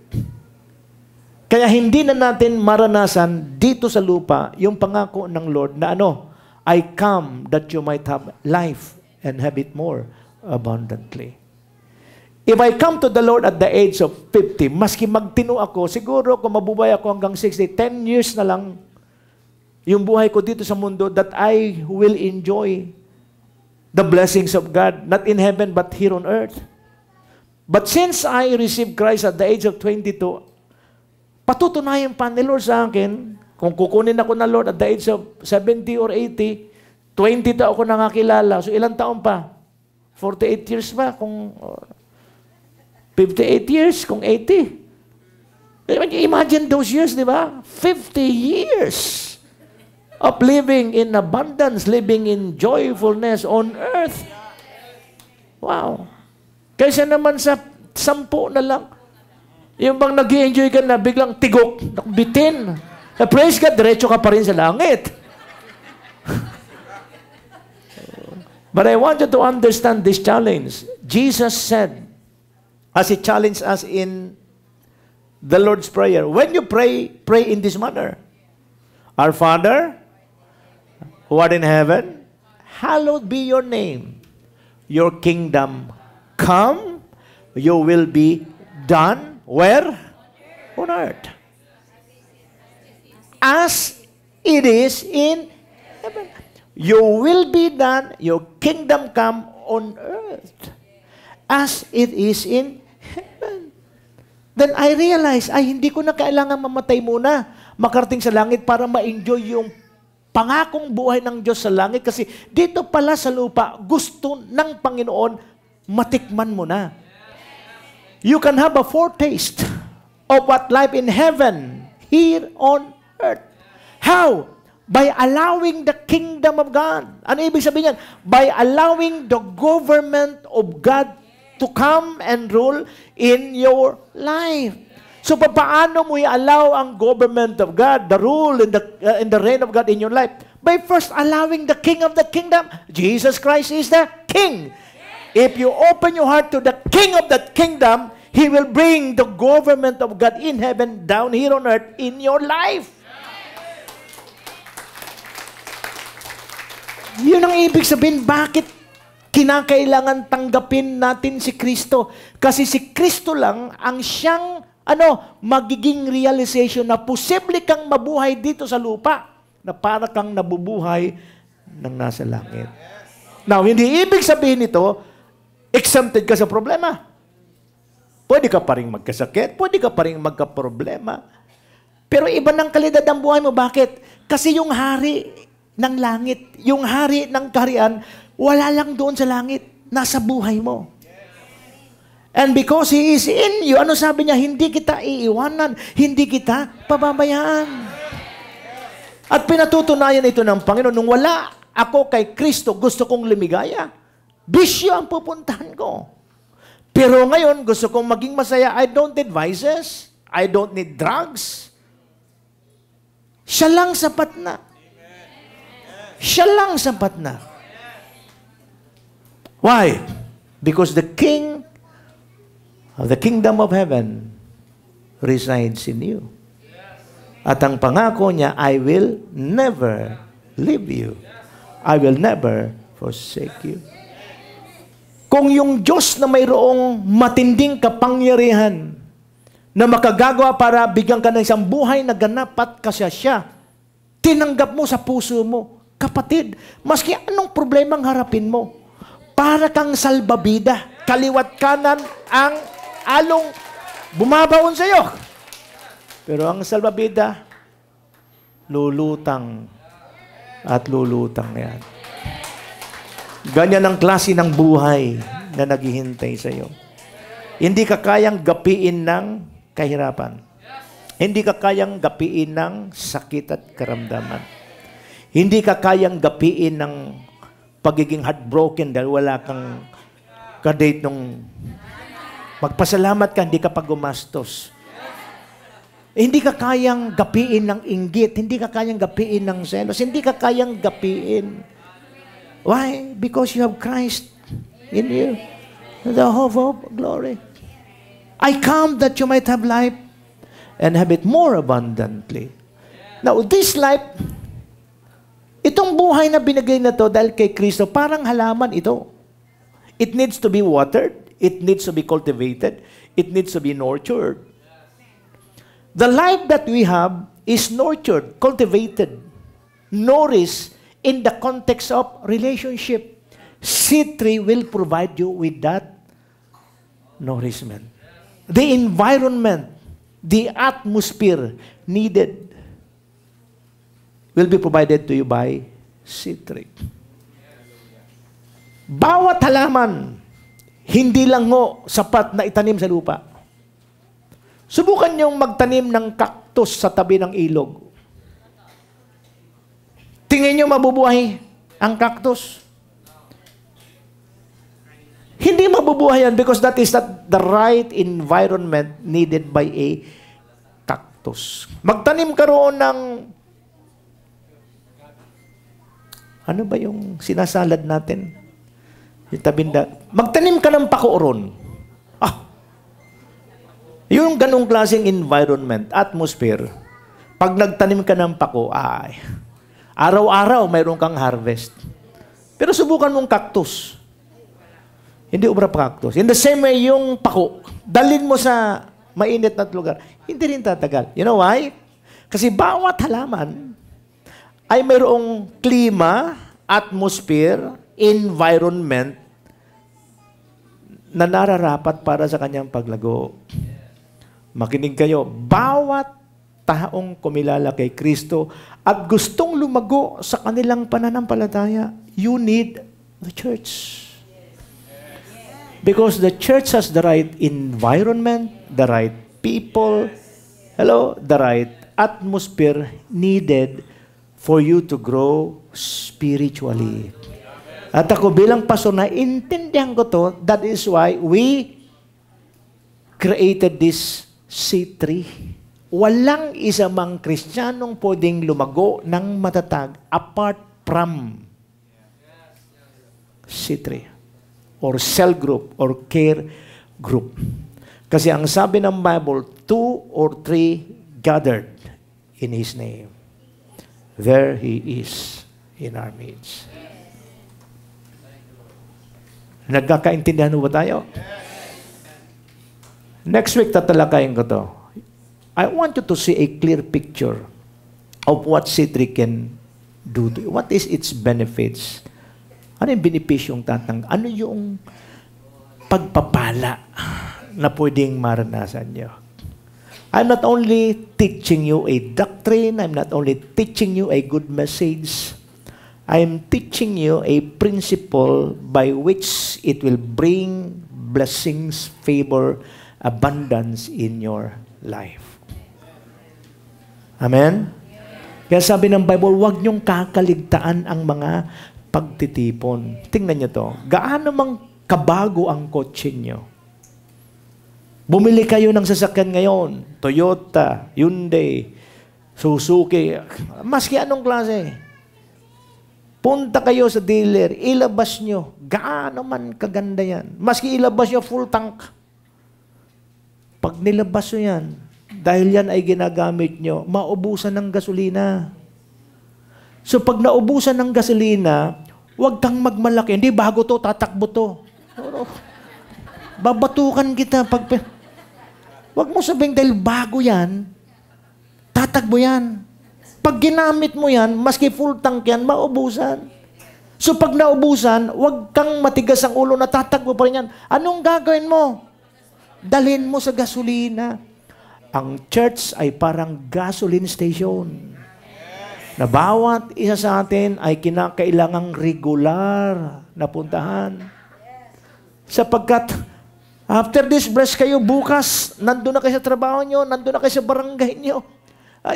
Kaya hindi na natin maranasan dito sa lupa yung pangako ng Lord na ano, I come that you might have life and have it more abundantly. If I come to the Lord at the age of 50, maski magtino ako, siguro kung mabubuhay ako hanggang 60, 10 years na lang yung buhay ko dito sa mundo that I will enjoy the blessings of God, not in heaven but here on earth. But since I received Christ at the age of 22, patutunayan pa ni Lord sa akin Kung kukunin ako ng Lord at the age of 70 or 80, 20 taon ako nakakilala. So ilang taon pa? 48 years pa? Kung uh, 58 years? Kung 80? Imagine those years, di ba? 50 years of living in abundance, living in joyfulness on earth. Wow. Kaysa naman sa sampu na lang. Yung bang nag enjoy ka na, biglang tigok, bitin. Na praise God, diretso ka pa rin sa langit. *laughs* But I want you to understand this challenge. Jesus said, as He challenged us in the Lord's Prayer, when you pray, pray in this manner. Our Father, who art in heaven, hallowed be your name. Your kingdom come, your will be done. Where? On earth as it is in heaven. Your will be done, your kingdom come on earth as it is in heaven. Then I realize, ay hindi ko na kailangan mamatay muna, makarating sa langit para ma-enjoy yung pangakong buhay ng Diyos sa langit. Kasi dito pala sa lupa, gusto ng Panginoon, matikman mo na. You can have a foretaste of what life in heaven here on earth. How? By allowing the kingdom of God. Ano ibig sabihin yan? By allowing the government of God to come and rule in your life. So paano mo i-allow ang government of God, the rule in the uh, in the reign of God in your life? By first allowing the king of the kingdom, Jesus Christ is the king. If you open your heart to the king of that kingdom, he will bring the government of God in heaven down here on earth in your life. Yun ang ibig sabihin, bakit kinakailangan tanggapin natin si Kristo? Kasi si Kristo lang ang siyang ano, magiging realization na posible kang mabuhay dito sa lupa na para kang nabubuhay ng nasa langit. Now, hindi ibig sabihin nito, exempted ka sa problema. Pwede ka pa rin magkasakit, pwede ka pa rin magka-problema. Pero iba ng kalidad ng buhay mo. Bakit? Kasi yung hari, ng langit. Yung hari ng kaharian, wala lang doon sa langit. Nasa buhay mo. And because He is in you, ano sabi niya? Hindi kita iiwanan. Hindi kita pababayaan. At pinatutunayan ito ng Panginoon. Nung wala ako kay Kristo, gusto kong lumigaya. Bisyo ang pupuntahan ko. Pero ngayon, gusto kong maging masaya. I don't need vices. I don't need drugs. Siya lang sapat na. Siya lang sapat na. Why? Because the King the kingdom of heaven resides in you. At ang pangako niya, I will never leave you. I will never forsake you. Kung yung Diyos na mayroong matinding kapangyarihan na makagagawa para bigyan ka ng isang buhay na ganap at kasya siya, tinanggap mo sa puso mo, Kapatid, maski anong problema ang harapin mo, para kang salbabida, kaliwat kanan ang along bumabaon sa iyo. Pero ang salbabida, lulutang at lulutang yan. Ganyan ang klase ng buhay na naghihintay sa iyo. Hindi ka kayang gapiin ng kahirapan. Hindi ka kayang gapiin ng sakit at karamdaman. Hindi ka kayang gapiin ng pagiging heartbroken dahil wala kang kadate nung magpasalamat ka, hindi ka pa gumastos. Hindi ka kayang gapiin ng inggit. Hindi ka kayang gapiin ng selos. Hindi ka kayang gapiin. Why? Because you have Christ in you. The hope of glory. I come that you might have life and have it more abundantly. Now, this life Itong buhay na binigay na to dahil kay Kristo, parang halaman ito. It needs to be watered. It needs to be cultivated. It needs to be nurtured. The life that we have is nurtured, cultivated, nourished in the context of relationship. Seed tree will provide you with that nourishment. The environment, the atmosphere needed will be provided to you by Citric. Bawat halaman, hindi lang ho sapat na itanim sa lupa. Subukan niyong magtanim ng cactus sa tabi ng ilog. Tingin niyo mabubuhay ang cactus? Hindi mabubuhay yan because that is not the right environment needed by a cactus. Magtanim ka roon ng ano ba yung sinasalad natin? Yung tabinda. Magtanim ka ng pakuron. Ah! Yung ganong klaseng environment, atmosphere, pag nagtanim ka ng pako, ay, araw-araw mayroon kang harvest. Pero subukan mong cactus. Hindi ubra cactus. In the same way, yung pako, dalin mo sa mainit na lugar, hindi rin tatagal. You know why? Kasi bawat halaman ay mayroong klima, atmosphere, environment na nararapat para sa kanyang paglago. Makinig kayo, bawat taong kumilala kay Kristo at gustong lumago sa kanilang pananampalataya, you need the church. Because the church has the right environment, the right people, hello, the right atmosphere needed for you to grow spiritually. At ako bilang paso na intindihan ko to, that is why we created this C3. Walang isa mang Kristiyanong pwedeng lumago ng matatag apart from C3 or cell group or care group. Kasi ang sabi ng Bible, two or three gathered in His name. There He is in our midst. Nagkakaintindihan ba tayo? Next week, tatalakayin ko to. I want you to see a clear picture of what C3 can do. To you. What is its benefits? Ano yung benepisyong tatang? Ano yung pagpapala na pwedeng maranasan nyo? I'm not only teaching you a doctrine, I'm not only teaching you a good message, I am teaching you a principle by which it will bring blessings, favor, abundance in your life. Amen? Kaya sabi ng Bible, huwag niyong kakaligtaan ang mga pagtitipon. Tingnan niyo to. Gaano mang kabago ang kotse niyo? Bumili kayo ng sasakyan ngayon. Toyota, Hyundai, Suzuki, maski anong klase. Punta kayo sa dealer, ilabas nyo. Gaano man kaganda yan. Maski ilabas nyo full tank. Pag nilabas nyo yan, dahil yan ay ginagamit nyo, maubusan ng gasolina. So pag naubusan ng gasolina, huwag kang magmalaki. Hindi, bago to, tatakbo to. Babatukan kita. Pag, huwag mo sabing dahil bago yan, tatakbo yan. Pag ginamit mo yan, maski full tank yan, maubusan. So pag naubusan, huwag kang matigas ang ulo, natatagpo pa rin yan. Anong gagawin mo? Dalhin mo sa gasolina. Ang church ay parang gasoline station. Na bawat isa sa atin ay kinakailangang regular na puntahan. Sapagkat after this, bless kayo bukas, nandun na kayo sa trabaho nyo, nandun na kayo sa barangay nyo uh,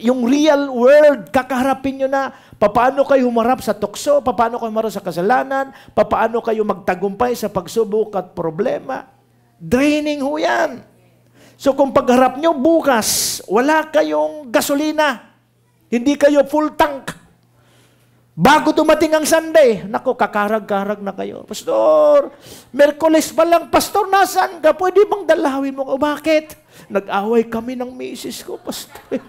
yung real world, kakaharapin nyo na paano kayo humarap sa tukso, paano kayo humarap sa kasalanan, paano kayo magtagumpay sa pagsubok at problema. Draining ho yan. So kung pagharap nyo bukas, wala kayong gasolina, hindi kayo full tank, Bago dumating ang Sunday, nako, kakarag-karag na kayo. Pastor, Merkules pa lang, Pastor, nasaan ka? Pwede bang dalawin mo? O bakit? Nag-away kami ng misis ko, Pastor.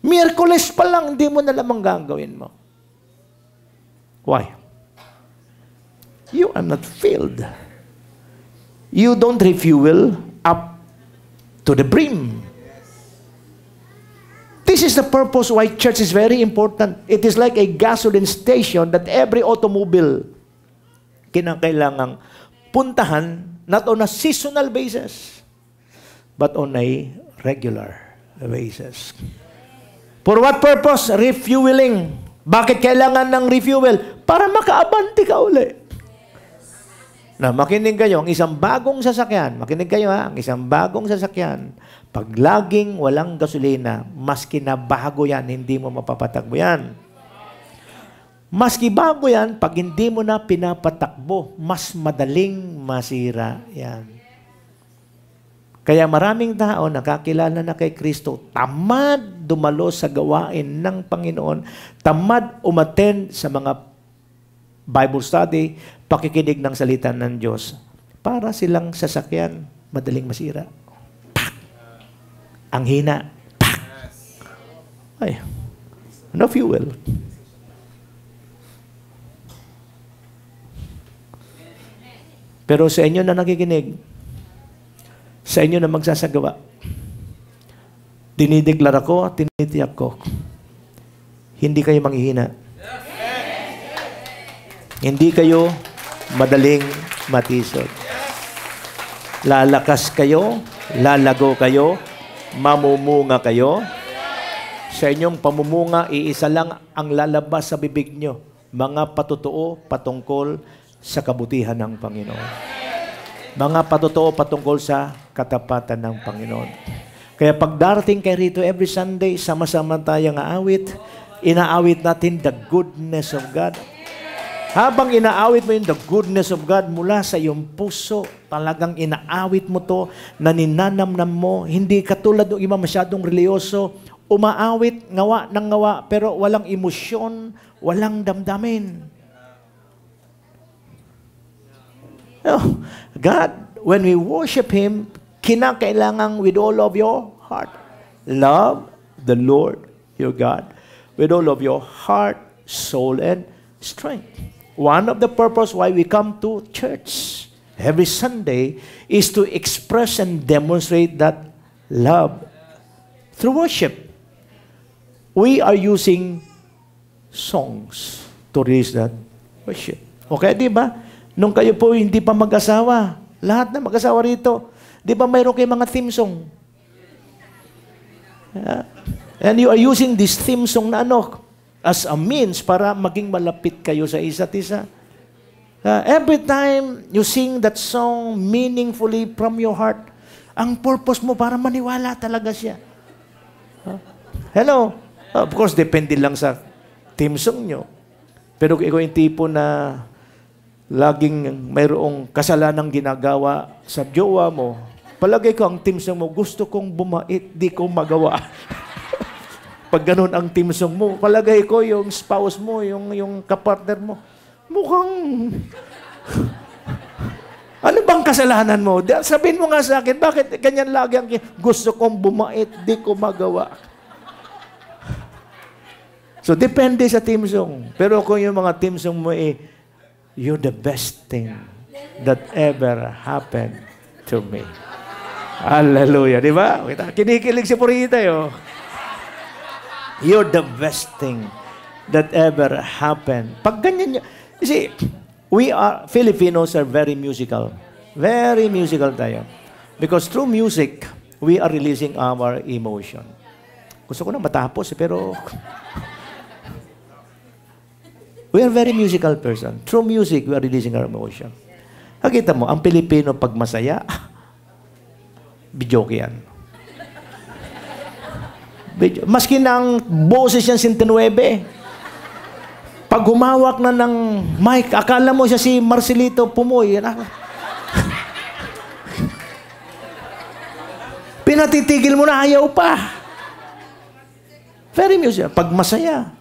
Miyerkules pa lang, hindi mo na lamang gagawin mo. Why? You are not filled. You don't refuel up to the brim. This is the purpose why church is very important. It is like a gasoline station that every automobile kinakailangang puntahan not on a seasonal basis, but on a regular races. For what purpose? Refueling. Bakit kailangan ng refuel? Para makaabante ka uli. Na makinig kayo, ang isang bagong sasakyan, makinig kayo ha, ang isang bagong sasakyan, pag laging walang gasolina, maski na yan, hindi mo mapapatakbo yan. Maski bago yan, pag hindi mo na pinapatakbo, mas madaling masira yan. Kaya maraming tao nakakilala na kay Kristo, tamad dumalo sa gawain ng Panginoon, tamad umaten sa mga Bible study, pakikinig ng salita ng Diyos. Para silang sasakyan, madaling masira. Pak! Ang hina. Pak! Ay, no fuel. Pero sa inyo na nakikinig, sa inyo na magsasagawa, dinideklara ko, tinitiyak ko, hindi kayo manghihina. Hindi kayo madaling matisod. Lalakas kayo, lalago kayo, mamumunga kayo. Sa inyong pamumunga, iisa lang ang lalabas sa bibig nyo. Mga patutuo patungkol sa kabutihan ng Panginoon. Mga patutuo patungkol sa katapatan ng Panginoon. Kaya pag darating kay rito every Sunday, sama-sama tayong aawit, inaawit natin the goodness of God. Habang inaawit mo yung the goodness of God mula sa iyong puso, talagang inaawit mo to, naninanamnam mo, hindi katulad ng iba masyadong reliyoso, umaawit, ngawa ng ngawa, pero walang emosyon, walang damdamin. Oh, God, when we worship Him, kinakailangan with all of your heart. Love the Lord your God with all of your heart, soul, and strength. One of the purpose why we come to church every Sunday is to express and demonstrate that love through worship. We are using songs to raise that worship. Okay, di ba? Nung kayo po hindi pa mag-asawa, lahat na mag-asawa rito, di ba mayroon kayong mga theme song? Yeah. And you are using this theme song na ano, as a means para maging malapit kayo sa isa't isa. Uh, every time you sing that song meaningfully from your heart, ang purpose mo para maniwala talaga siya. Uh, hello? Of course, depende lang sa team song nyo. Pero ikaw yung tipo na laging mayroong kasalanang ginagawa sa jowa mo, palagay ko ang team song mo, gusto kong bumait, di ko magawa. *laughs* Pag ganun ang team song mo, palagay ko yung spouse mo, yung, yung kapartner mo, mukhang... *laughs* ano bang kasalanan mo? Sabihin mo nga sa akin, bakit ganyan lagi ang gusto kong bumait, di ko magawa. *laughs* So, depende sa team song. Pero kung yung mga team song mo eh, you're the best thing that ever happened to me. Hallelujah. Di ba? Kinikilig si Purita yun. You're the best thing that ever happened. Pag ganyan, you see, we are, Filipinos are very musical. Very musical tayo. Because through music, we are releasing our emotion. Gusto ko na matapos, eh, pero... we are very musical person. Through music, we are releasing our emotion. Nakita mo, ang Pilipino pag masaya, *laughs* bijoke yan. Maski ang boses niya 109, pag humawak na ng mic, akala mo siya si Marcelito Pumoy. *laughs* Pinatitigil mo na, ayaw pa. Very music. Pag masaya.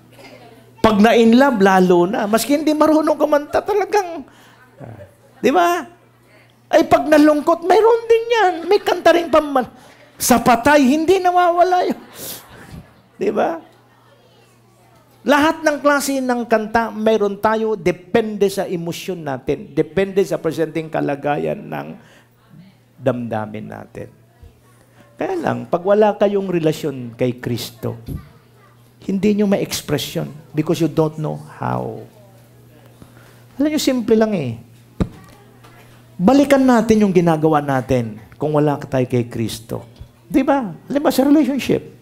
Pag na-in love, lalo na. Maski hindi marunong kumanta, talagang, di ba? Ay, pag nalungkot, mayroon din yan. May kanta rin pamal. Sa patay, hindi nawawala yun. *laughs* Di ba? Lahat ng klase ng kanta, mayroon tayo, depende sa emosyon natin. Depende sa presenting kalagayan ng damdamin natin. Kaya lang, pag wala kayong relasyon kay Kristo, hindi nyo ma-express yun because you don't know how. Alam nyo, simple lang eh. Balikan natin yung ginagawa natin kung wala tayo kay Kristo. Di ba? Halimbawa sa relationship.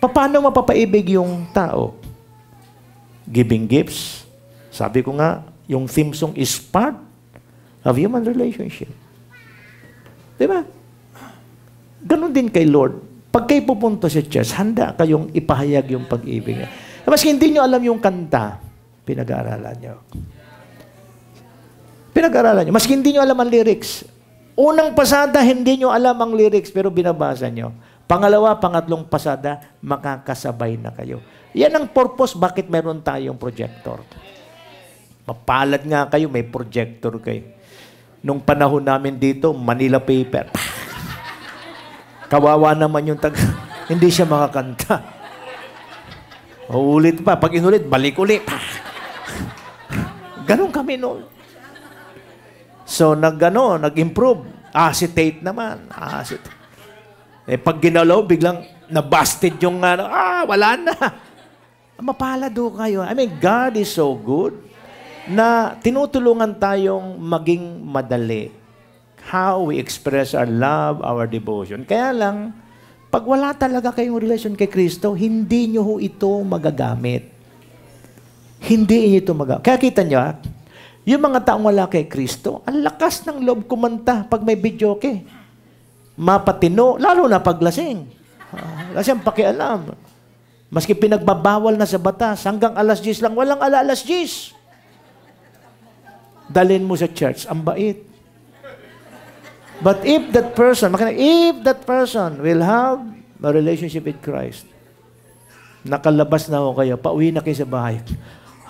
Paano mapapaibig yung tao? Giving gifts. Sabi ko nga, yung theme song is part of human relationship. Di ba? Ganon din kay Lord. Pag kayo pupunta sa church, handa kayong ipahayag yung pag-ibig niya. Mas hindi nyo alam yung kanta, pinag-aaralan nyo. Pinag-aaralan nyo. Mas hindi nyo alam ang lyrics. Unang pasada, hindi nyo alam ang lyrics, pero binabasa nyo. Pangalawa, pangatlong pasada, makakasabay na kayo. Yan ang purpose bakit meron tayong projector. Mapalad nga kayo, may projector kayo. Nung panahon namin dito, Manila paper. Kawawa naman yung tag... *laughs* Hindi siya makakanta. Uulit pa. Pag inulit, balik ulit. *laughs* Ganon kami noon. So, nag, ano, nag-improve. Acetate naman. Acetate. Eh, pag ginalaw, biglang nabusted yung ano, ah, wala na. *laughs* Mapala do kayo. I mean, God is so good na tinutulungan tayong maging madali. How we express our love, our devotion. Kaya lang, pag wala talaga kayong relation kay Kristo, hindi nyo ho ito magagamit. Hindi nyo ito magagamit. Kaya kita nyo, ha? yung mga taong wala kay Kristo, ang lakas ng loob kumanta pag may video okay mapatino, lalo na paglasing. Uh, kasi ang pakialam. Maski pinagbabawal na sa batas, hanggang alas 10 lang, walang ala alas 10. Dalin mo sa church, ang bait. But if that person, if that person will have a relationship with Christ, nakalabas na ako kayo, pauwi na kayo sa bahay.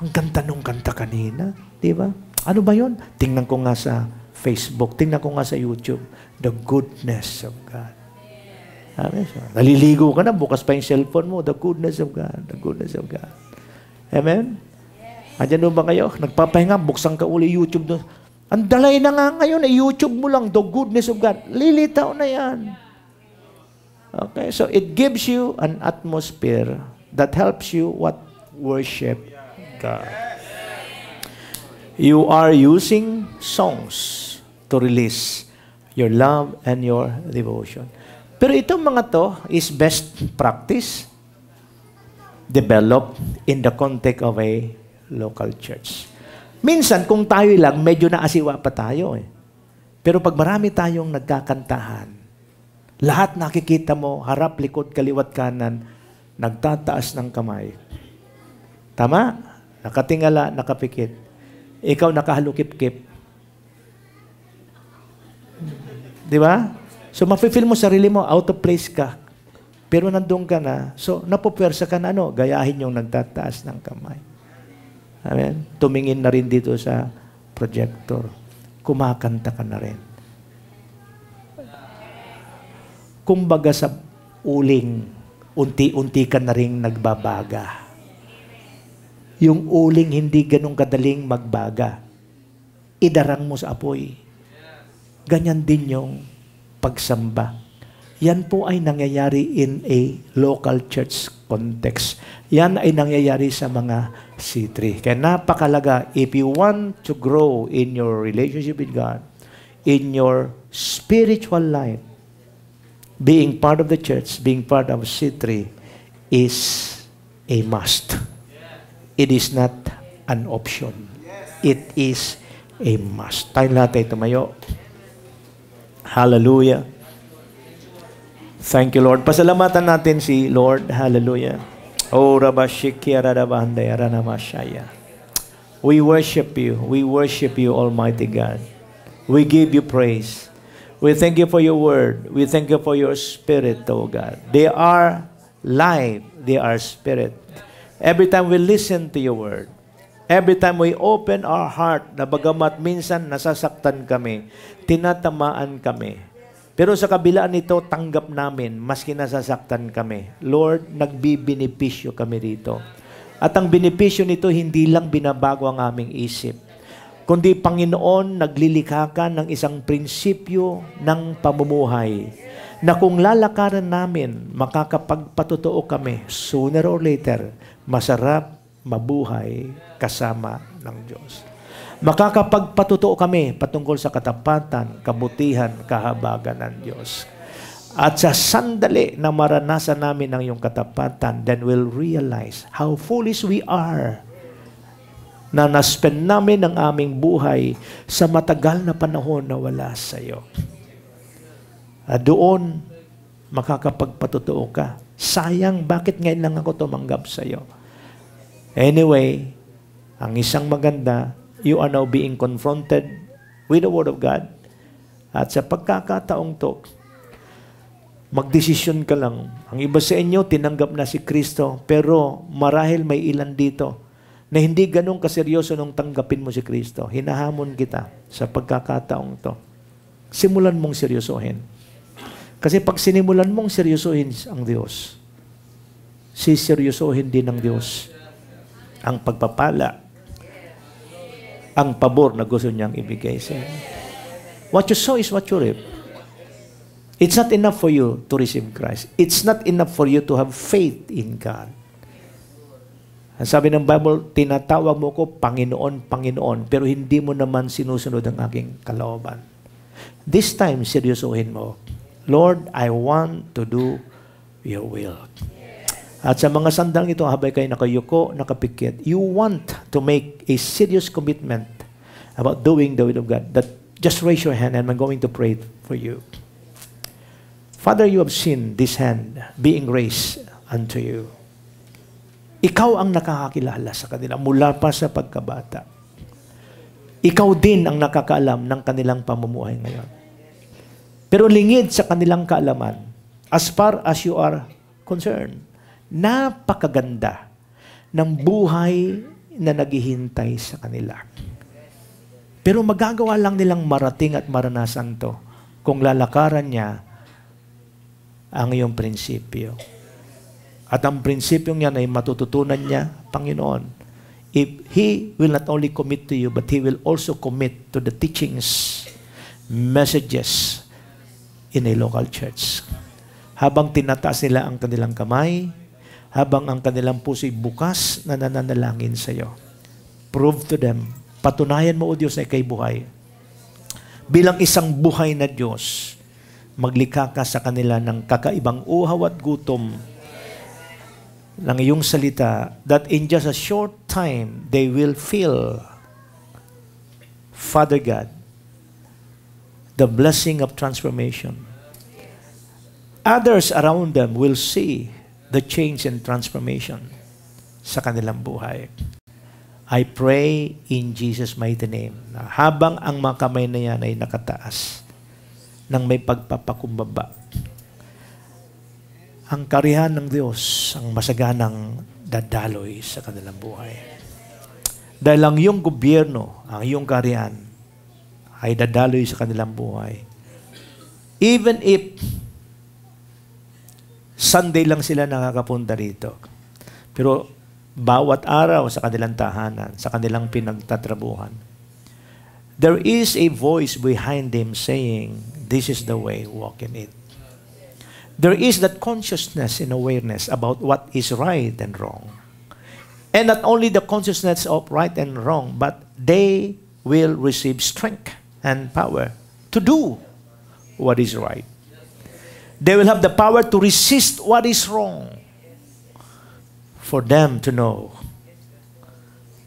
Ang ganda nung kanta kanina, di ba? Ano ba yon? Tingnan ko nga sa Facebook, tingnan ko nga sa YouTube the goodness of God. Sabi siya. Naliligo ka na, bukas pa yung cellphone mo, the goodness of God, the goodness of God. Amen? Andiyan ba kayo? Nagpapahinga, buksan ka uli YouTube doon. Ang dalay na nga ngayon, eh, YouTube mo lang, the goodness of God. Lilitaw na yan. Okay, so it gives you an atmosphere that helps you what? Worship God. You are using songs to release your love and your devotion. Pero itong mga to is best practice developed in the context of a local church. Minsan, kung tayo lang, medyo naasiwa pa tayo eh. Pero pag marami tayong nagkakantahan, lahat nakikita mo, harap, likod, kaliwat, kanan, nagtataas ng kamay. Tama? Nakatingala, nakapikit. Ikaw nakahalukip-kip. Di ba? So, mafe-feel mo sarili mo, out of place ka. Pero nandun ka na. So, napupwersa ka na, ano, gayahin yung nagtataas ng kamay. Amen? Tumingin na rin dito sa projector. Kumakanta ka na rin. Kumbaga sa uling, unti-unti ka na rin nagbabaga. Yung uling hindi ganun kadaling magbaga. Idarang mo sa apoy ganyan din yung pagsamba. Yan po ay nangyayari in a local church context. Yan ay nangyayari sa mga C3. Kaya napakalaga, if you want to grow in your relationship with God, in your spiritual life, being part of the church, being part of C3 is a must. It is not an option. It is a must. Tayo lahat ay tumayo. Hallelujah. Thank you, Lord. Pasalamatan natin si Lord. Hallelujah. Oh, We worship you. We worship you, Almighty God. We give you praise. We thank you for your word. We thank you for your spirit, oh God. They are life. They are spirit. Every time we listen to your word, Every time we open our heart, na bagamat minsan nasasaktan kami, tinatamaan kami. Pero sa kabila nito, tanggap namin, maski nasasaktan kami. Lord, nagbibinipisyo kami rito. At ang binipisyo nito, hindi lang binabago ang aming isip, kundi Panginoon, naglilikha ka ng isang prinsipyo ng pamumuhay na kung lalakaran namin, makakapagpatotoo kami, sooner or later, masarap mabuhay kasama ng Diyos. Makakapagpatutuo kami patungkol sa katapatan, kabutihan, kahabagan ng Diyos. At sa sandali na maranasan namin ang iyong katapatan, then we'll realize how foolish we are na naspend namin ang aming buhay sa matagal na panahon na wala sa iyo. At doon, makakapagpatotoo ka. Sayang, bakit ngayon lang ako tumanggap sa iyo? Anyway, ang isang maganda, you are now being confronted with the Word of God. At sa pagkakataong to, magdesisyon ka lang. Ang iba sa inyo, tinanggap na si Kristo, pero marahil may ilan dito na hindi ganun kaseryoso nung tanggapin mo si Kristo. Hinahamon kita sa pagkakataong to. Simulan mong seryosohin. Kasi pag sinimulan mong seryosohin ang Diyos, siseryosohin din ng Diyos ang pagpapala, ang pabor na gusto niyang ibigay sa iyo. What you sow is what you reap. It's not enough for you to receive Christ. It's not enough for you to have faith in God. Ang sabi ng Bible, tinatawag mo ko Panginoon, Panginoon, pero hindi mo naman sinusunod ang aking kalooban. This time, seryosohin mo. Lord, I want to do your will. At sa mga sandang ito, habay kayo nakayuko, nakapikit, you want to make a serious commitment about doing the will of God. That just raise your hand and I'm going to pray for you. Father, you have seen this hand being raised unto you. Ikaw ang nakakakilala sa kanila mula pa sa pagkabata. Ikaw din ang nakakaalam ng kanilang pamumuhay ngayon. Pero lingid sa kanilang kaalaman, as far as you are concerned, napakaganda ng buhay na naghihintay sa kanila. Pero magagawa lang nilang marating at maranasan to kung lalakaran niya ang iyong prinsipyo. At ang prinsipyo niyan ay matututunan niya, Panginoon, if He will not only commit to you, but He will also commit to the teachings, messages in a local church. Habang tinataas nila ang kanilang kamay, habang ang kanilang puso'y bukas na nananalangin sa iyo. Prove to them, patunayan mo, O Diyos, na ikay buhay. Bilang isang buhay na Diyos, maglikha ka sa kanila ng kakaibang uhaw at gutom ng iyong salita that in just a short time they will feel Father God the blessing of transformation. Others around them will see the change and transformation sa kanilang buhay. I pray in Jesus' mighty name na habang ang mga kamay na yan ay nakataas, ng may pagpapakumbaba. Ang karihan ng Diyos ang masaganang dadaloy sa kanilang buhay. Dahil ang iyong gobyerno, ang iyong karihan, ay dadaloy sa kanilang buhay. Even if Sunday lang sila nakakapunta rito. Pero bawat araw sa kanilang tahanan, sa kanilang pinagtatrabuhan, there is a voice behind them saying, This is the way, walk in it. There is that consciousness and awareness about what is right and wrong. And not only the consciousness of right and wrong, but they will receive strength and power to do what is right. They will have the power to resist what is wrong for them to know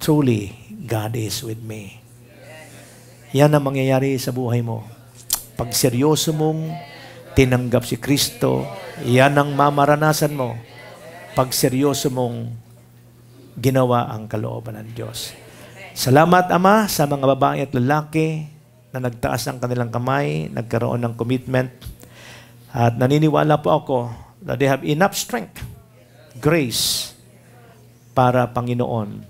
truly God is with me. Yan ang mangyayari sa buhay mo. Pag seryoso mong tinanggap si Kristo, yan ang mamaranasan mo. Pag seryoso mong ginawa ang kalooban ng Diyos. Salamat, Ama, sa mga babae at lalaki na nagtaas ng kanilang kamay, nagkaroon ng commitment. At naniniwala po ako that they have enough strength, grace, para Panginoon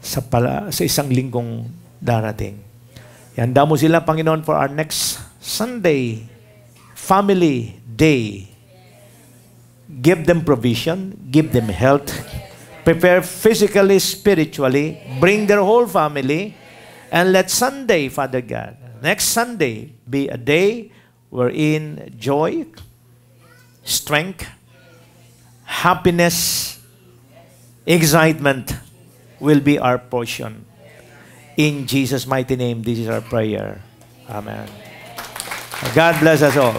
sa, pala, sa isang linggong darating. Ihanda mo sila, Panginoon, for our next Sunday family day. Give them provision, give them health, prepare physically, spiritually, bring their whole family, and let Sunday, Father God, next Sunday be a day wherein joy, strength, happiness, excitement will be our portion. In Jesus' mighty name, this is our prayer. Amen. God bless us all.